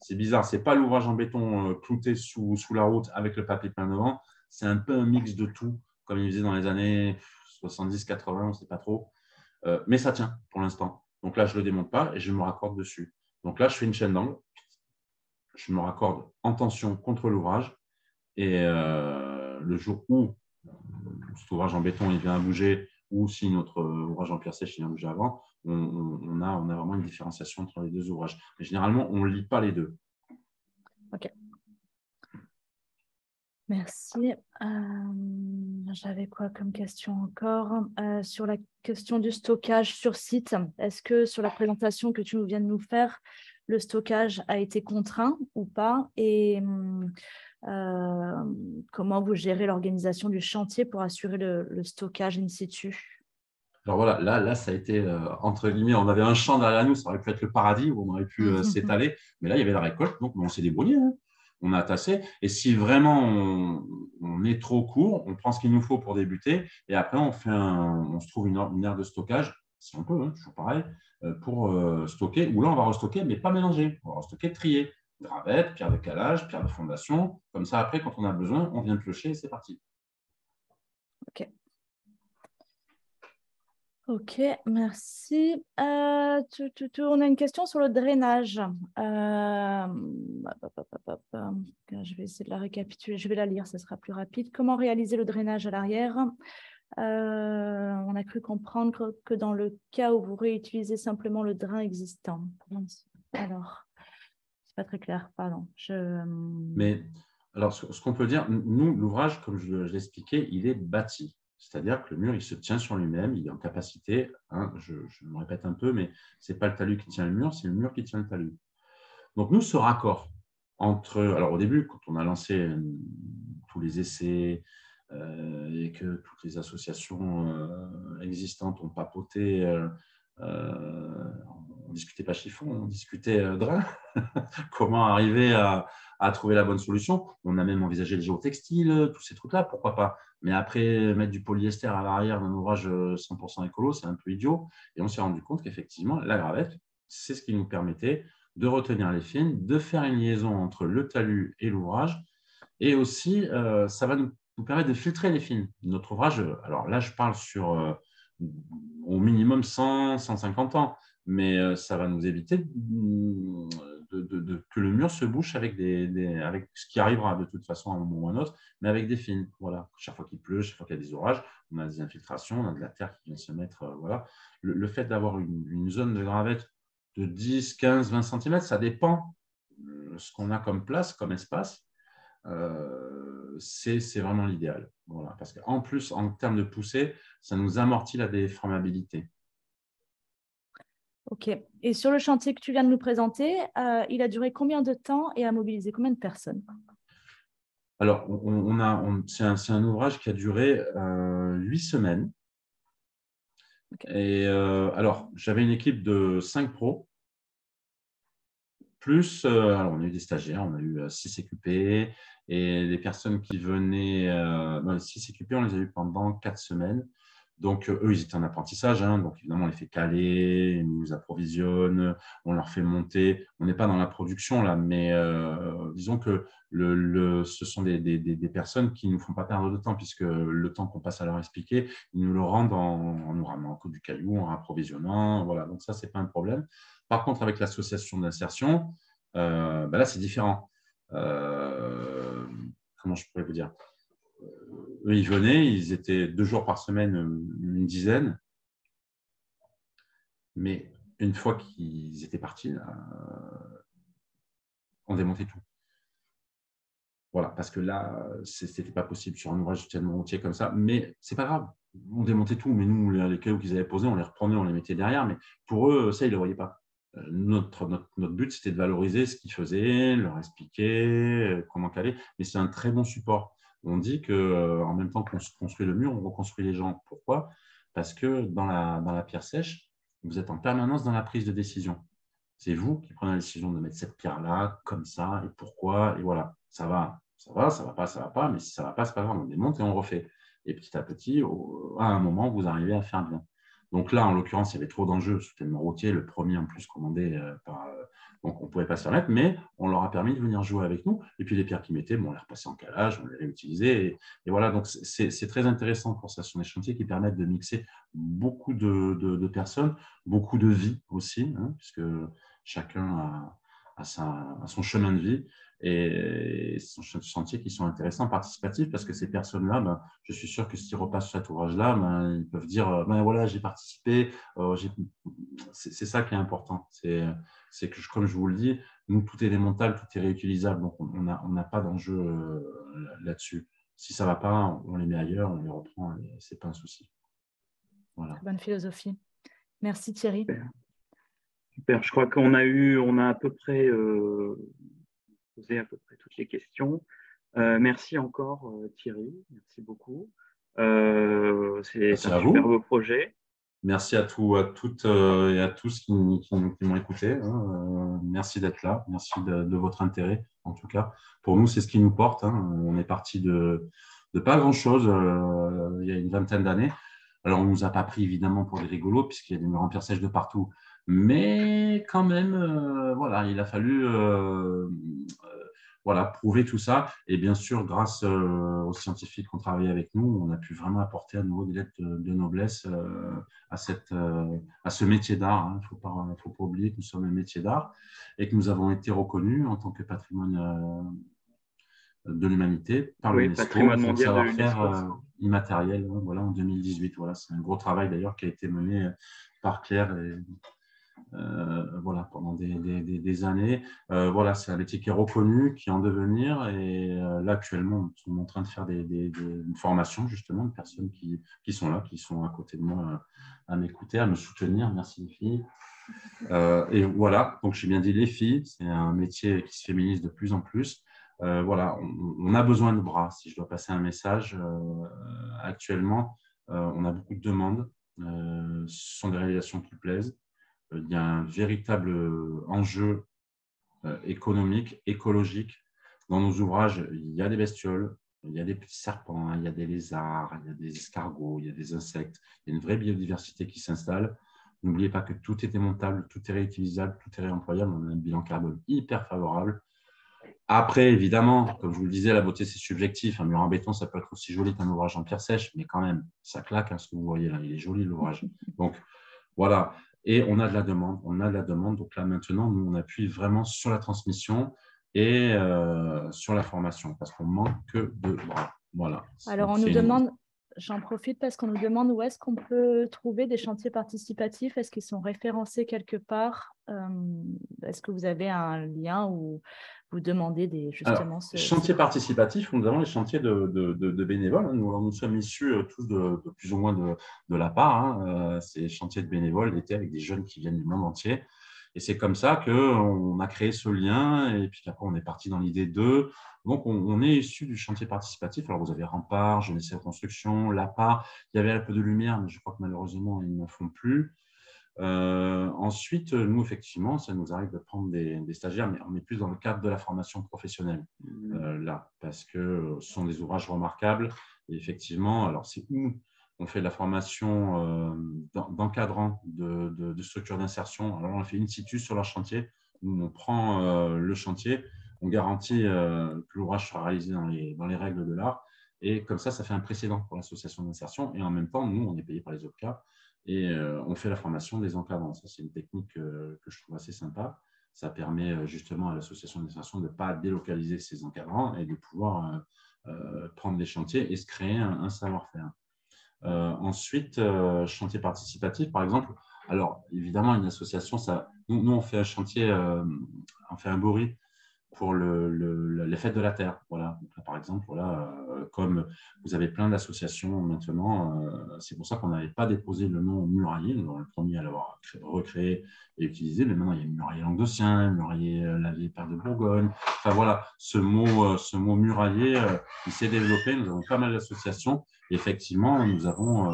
C'est bizarre, c'est pas l'ouvrage en béton euh, clouté sous, la route avec le papier peint devant. C'est un peu un mix de tout, comme ils faisaient dans les années 70-80, on ne sait pas trop. Euh, mais ça tient pour l'instant. Donc là, je ne le démonte pas et je me raccorde dessus. Donc là, je fais une chaîne d'angle. Je me raccorde en tension contre l'ouvrage. Et le jour où cet ouvrage en béton il vient à bouger ou si notre ouvrage en pierre sèche vient à bouger avant, on, a, vraiment une différenciation entre les deux ouvrages. Mais généralement, on ne lit pas les deux. OK. Merci. Euh, j'avais quoi comme question encore? Euh, Sur la question du stockage sur site, est-ce que sur la présentation que tu viens de nous faire, le stockage a été contraint ou pas Et hum, euh, comment vous gérez l'organisation du chantier pour assurer le, stockage in situ? Alors voilà, là, là, ça a été euh, entre guillemets, on avait un champ derrière nous, ça aurait pu être le paradis où on aurait pu euh, s'étaler, mais là, il y avait la récolte, donc on s'est débrouillé, hein. on a tassé. Et si vraiment on, est trop court, on prend ce qu'il nous faut pour débuter, et après on fait on se trouve une, une aire de stockage, si on peut, hein, toujours pareil, pour stocker. Ou là, on va restocker, mais pas mélanger, on va restocker trier gravette, pierre de calage, pierre de fondation. Comme ça, après, quand on a besoin, on vient piocher c'est parti. OK. Ok, merci. Euh, on a une question sur le drainage. Euh, je vais essayer de la récapituler. Je vais la lire, ce sera plus rapide. Comment réaliser le drainage à l'arrière? Euh, On a cru comprendre que dans le cas où vous réutilisez simplement le drain existant. Alors, pas très clair, pardon. Je... Euh, Mais alors, ce, qu'on peut dire, nous, l'ouvrage, comme je, l'expliquais, il est bâti. C'est-à-dire que le mur, il se tient sur lui-même, il est en capacité, hein, je, me répète un peu, mais ce n'est pas le talus qui tient le mur, c'est le mur qui tient le talus. Donc, nous, ce raccord entre. Alors, au début, quand on a lancé euh, tous les essais et que toutes les associations existantes ont papoté on discutait pas chiffon, on discutait euh, drain. Comment arriver à, trouver la bonne solution? On a même envisagé le géotextile, tous ces trucs-là, pourquoi pas? Mais après, mettre du polyester à l'arrière d'un ouvrage 100% euh, écolo, c'est un peu idiot. Et on s'est rendu compte qu'effectivement, la gravette, c'est ce qui nous permettait de retenir les fils, de faire une liaison entre le talus et l'ouvrage. Et aussi, euh, ça va nous, permettre de filtrer les fils. Notre ouvrage, alors là, je parle sur au minimum 100, 150 ans mais euh, ça va nous éviter que le mur se bouche avec, des, avec ce qui arrivera de toute façon à un moment ou à un autre, mais avec des fils. Voilà. Chaque fois qu'il pleut, chaque fois qu'il y a des orages, on a des infiltrations, on a de la terre qui vient se mettre. Euh, voilà. Le, fait d'avoir une, zone de gravette de 10, 15, 20 cm, ça dépend ce qu'on a comme place, comme espace. Euh, c'est vraiment l'idéal. Voilà. Parce qu'en plus, en termes de poussée, ça nous amortit la déformabilité. Ok. Et sur le chantier que tu viens de nous présenter, euh, il a duré combien de temps et a mobilisé combien de personnes? Alors, on, a, c'est, un, ouvrage qui a duré euh, huit semaines. Et alors, j'avais une équipe de cinq pros, plus, alors on a eu des stagiaires, on a eu six équipés et des personnes qui venaient, dans les six équipés, on les a eu pendant quatre semaines. Donc, euh, eux, ils étaient en apprentissage. Hein. donc, évidemment, on les fait caler, ils nous approvisionnent, on leur fait monter. On n'est pas dans la production, là, mais euh, disons que ce sont des, personnes qui ne nous font pas perdre de temps, puisque le temps qu'on passe à leur expliquer, ils nous le rendent en, nous ramenant un coup du caillou, en approvisionnant. Voilà, donc ça, ce n'est pas un problème. Par contre, avec l'association d'insertion, euh, bah là, c'est différent. comment je pourrais vous dire? Eux, ils venaient, ils étaient deux jours par semaine, une dizaine. Mais une fois qu'ils étaient partis, on démontait tout. Voilà, parce que là, ce n'était pas possible sur un ouvrage tellement entier comme ça. Mais c'est pas grave, on démontait tout. Mais nous, les cailloux qu'ils avaient posés, on les reprenait, on les mettait derrière. Mais pour eux, ça, ils ne le voyaient pas. Notre, notre, but, c'était de valoriser ce qu'ils faisaient, leur expliquer comment caler. Mais c'est un très bon support. On dit qu'en même temps qu'on construit le mur, on reconstruit les gens. Pourquoi? Parce que dans la, dans la pierre sèche, vous êtes en permanence dans la prise de décision. C'est vous qui prenez la décision de mettre cette pierre-là, comme ça, et pourquoi, et voilà. Ça va, ça va, ça va pas, ça va pas, mais si ça va pas, c'est pas grave, on démonte et on refait. Et petit à petit, à un moment, vous arrivez à faire bien. Donc là, en l'occurrence, il y avait trop d'enjeux. C'était le routier, le premier en plus commandé euh, par. Euh, donc on ne pouvait pas se permettre, mais on leur a permis de venir jouer avec nous. Et puis les pierres qu'ils mettaient, bon, on les repassait en calage, on les réutilisait. Et, et voilà, donc c'est très intéressant pour ça. Ce sont des chantiers qui permettent de mixer beaucoup de, personnes, beaucoup de vies aussi, hein, puisque chacun a, son chemin de vie et ce sont des chantiers qui sont intéressants, participatifs, parce que ces personnes-là, ben, je suis sûr que s'ils repassent cet ouvrage-là, ben, ils peuvent dire ben, voilà, j'ai participé. Euh, c'est ça qui est important. C'est que, comme je vous le dis, nous, tout est démontable, tout est réutilisable, donc on n'a on pas d'enjeu euh, là-dessus. Si ça ne va pas, on les met ailleurs, on les reprend, ce n'est pas un souci. Voilà. Bonne philosophie. Merci Thierry. Super. Je crois qu'on a eu, on a à peu près euh, posé à peu près toutes les questions. Euh, merci encore euh, Thierry, merci beaucoup. C'est un super beau projet. Merci à, tout, à toutes et à tous qui, m'ont écouté. Hein. merci d'être là. Merci de, votre intérêt, en tout cas. Pour nous, c'est ce qui nous porte. Hein. On est parti de, de pas grand-chose il y a une vingtaine d'années. Alors, on ne nous a pas pris évidemment pour des rigolos, puisqu'il y a des murs en pierre sèche de partout. Mais quand même, euh, voilà, il a fallu euh, euh, voilà, prouver tout ça. Et bien sûr, grâce aux scientifiques qui ont travaillé avec nous, on a pu vraiment apporter à nouveau des lettres de, noblesse à, cette, à ce métier d'art. Il hein. ne faut pas, oublier que nous sommes un métier d'art et que nous avons été reconnus en tant que patrimoine de l'humanité par oui, l'UNESCO, savoir-faire immatériel, hein, voilà, en 2018. Voilà, c'est un gros travail d'ailleurs qui a été mené par Claire et, euh, voilà, pendant des, années. Euh, voilà, c'est un métier qui est reconnu, qui est en devenir. Et euh, là, actuellement, nous sommes en train de faire des, une formation, justement, de personnes qui, qui, sont là, qui sont à côté de moi à m'écouter, à me soutenir. Merci, les filles. et voilà, donc j'ai bien dit les filles, c'est un métier qui se féminise de plus en plus. voilà, on, on, a besoin de bras. Si je dois passer un message, actuellement, on a beaucoup de demandes. ce sont des réalisations qui plaisent il y a un véritable euh, enjeu euh, économique, écologique. Dans nos ouvrages, il y a des bestioles, il y a des petits serpents, il y a des lézards, il y a des escargots, il y a des insectes. Il y a une vraie biodiversité qui s'installe. N'oubliez pas que tout est démontable, tout est réutilisable, tout est réemployable. On a un bilan carbone hyper favorable. Après, évidemment, comme je vous le disais, la beauté, c'est subjectif. Un mur en béton, ça peut être aussi joli qu'un ouvrage en pierre sèche, mais quand même, ça claque, hein, ce que vous voyez là. Il est joli, l'ouvrage. Donc, voilà. Et on a de la demande, on a de la demande. Donc là, maintenant, nous, on appuie vraiment sur la transmission et euh, sur la formation parce qu'on manque que de bras. Voilà. Alors, on nous demande, j'en profite parce qu'on nous demande où est-ce qu'on peut trouver des chantiers participatifs. Est-ce qu'ils sont référencés quelque part? Euh, Est-ce que vous avez un lien ou vous demandez des, justement ce, Chantier participatif, nous avons les chantiers de, de, bénévoles. Hein. Nous, nous, sommes issus euh, tous de, plus ou moins de, la part. Hein. Euh, ces chantiers de bénévoles d'été avec des jeunes qui viennent du monde entier. Et c'est comme ça qu'on a créé ce lien. Et puis après, on est parti dans l'idée de. Donc, on, est issu du chantier participatif. Alors, vous avez Rempart, Jeunesse et Construction, l'APA. Il y avait un peu de lumière, mais je crois que malheureusement, ils n'en font plus. Euh, ensuite, nous, effectivement, ça nous arrive de prendre des, stagiaires, mais on est plus dans le cadre de la formation professionnelle, mmh. euh, là, parce que ce sont des ouvrages remarquables. Et effectivement, alors c'est où on fait la formation euh, d'encadrant de, structures d'insertion. Alors, on fait in situ sur leur chantier. On prend le chantier, on garantit que l'ouvrage sera réalisé dans les, règles de l'art. Et comme ça, ça fait un précédent pour l'association d'insertion. Et en même temps, nous, on est payé par les OPCA et euh, on fait la formation des encadrants. Ça, c'est une technique euh, que je trouve assez sympa. Ça permet euh, justement à l'association d'insertion de ne pas délocaliser ses encadrants et de pouvoir prendre des chantiers et se créer un, savoir-faire. Ensuite, chantier participatif, par exemple. Alors, évidemment, une association, ça, nous, on fait un chantier, on fait un bourri pour le, les fêtes de la Terre. Voilà. par exemple, voilà, euh, comme vous avez plein d'associations maintenant, euh, c'est pour ça qu'on n'avait pas déposé le nom Murailler, nous avons le premier à l'avoir recréé et utilisé, mais maintenant il y a Murailler Languedocien, Murailler euh, la vieille Père de Bourgogne. Enfin voilà, ce mot, ce mot Murailler, il s'est développé, nous avons pas mal d'associations. Effectivement, nous avons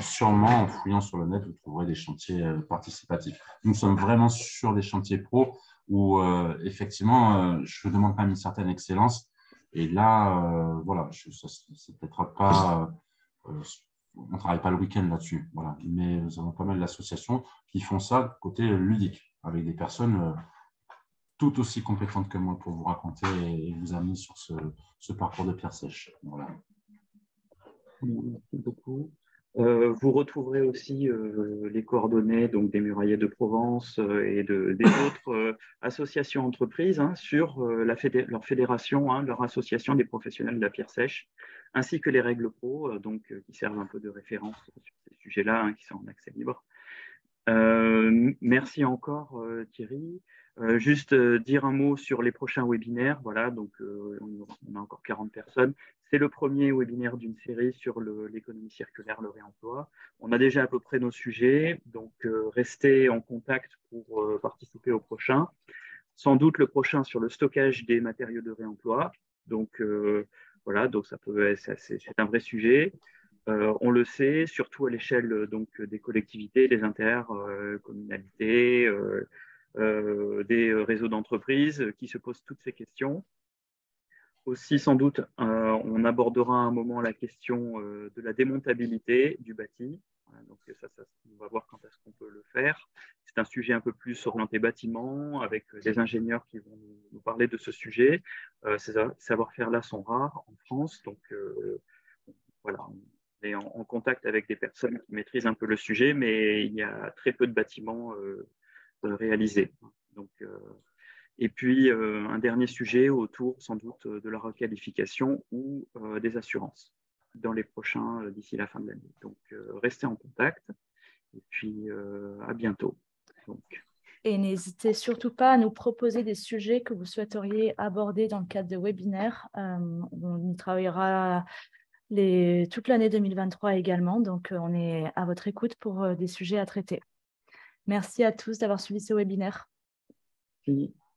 sûrement, en fouillant sur le net, vous trouverez des chantiers euh, participatifs. Nous sommes vraiment sur des chantiers pro où, euh, effectivement, euh, je ne demande pas une certaine excellence. Et là, voilà, c'est peut-être pas. on ne travaille pas le week-end là-dessus. Voilà. Mais nous avons pas mal d'associations qui font ça côté ludique, avec des personnes tout aussi compétentes que moi pour vous raconter et vous amener sur ce, ce parcours de pierre sèche. Voilà. Merci beaucoup. Euh, vous retrouverez aussi euh, les coordonnées donc, des muraillers de Provence euh, et de, des autres associations entreprises hein, sur la leur fédération, hein, leur association des professionnels de la pierre sèche, ainsi que les règles pro, donc, qui servent un peu de référence sur ces sujets-là, hein, qui sont en accès libre. merci encore Thierry. Euh, juste euh, dire un mot sur les prochains webinaires. Voilà, donc euh, on, a encore 40 personnes. C'est le premier webinaire d'une série sur l'économie circulaire, le réemploi. On a déjà à peu près nos sujets, donc restez en contact pour participer au prochain. Sans doute le prochain sur le stockage des matériaux de réemploi. Donc voilà, donc ça peut c'est un vrai sujet. on le sait, surtout à l'échelle donc des collectivités, des intercommunalités, des réseaux d'entreprises qui se posent toutes ces questions. Aussi, sans doute, euh, on abordera à un moment la question euh, de la démontabilité du bâti. donc, ça, on va voir quand est-ce qu'on peut le faire. C'est un sujet un peu plus orienté bâtiment, avec des ingénieurs qui vont nous parler de ce sujet. ces savoir-faire-là sont rares en France, donc voilà, on est en, contact avec des personnes qui maîtrisent un peu le sujet, mais il y a très peu de bâtiments réalisé. Donc, euh, et puis, euh, un dernier sujet autour, sans doute, de la requalification ou euh, des assurances dans les prochains, d'ici la fin de l'année. Donc, restez en contact et puis à bientôt. Et n'hésitez surtout pas à nous proposer des sujets que vous souhaiteriez aborder dans le cadre de webinaires. on y travaillera toute l'année 2023 également, donc on est à votre écoute pour des sujets à traiter. Merci à tous d'avoir suivi ce webinaire.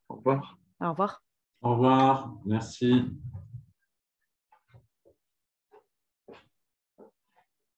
Au revoir. Au revoir. Au revoir. Merci.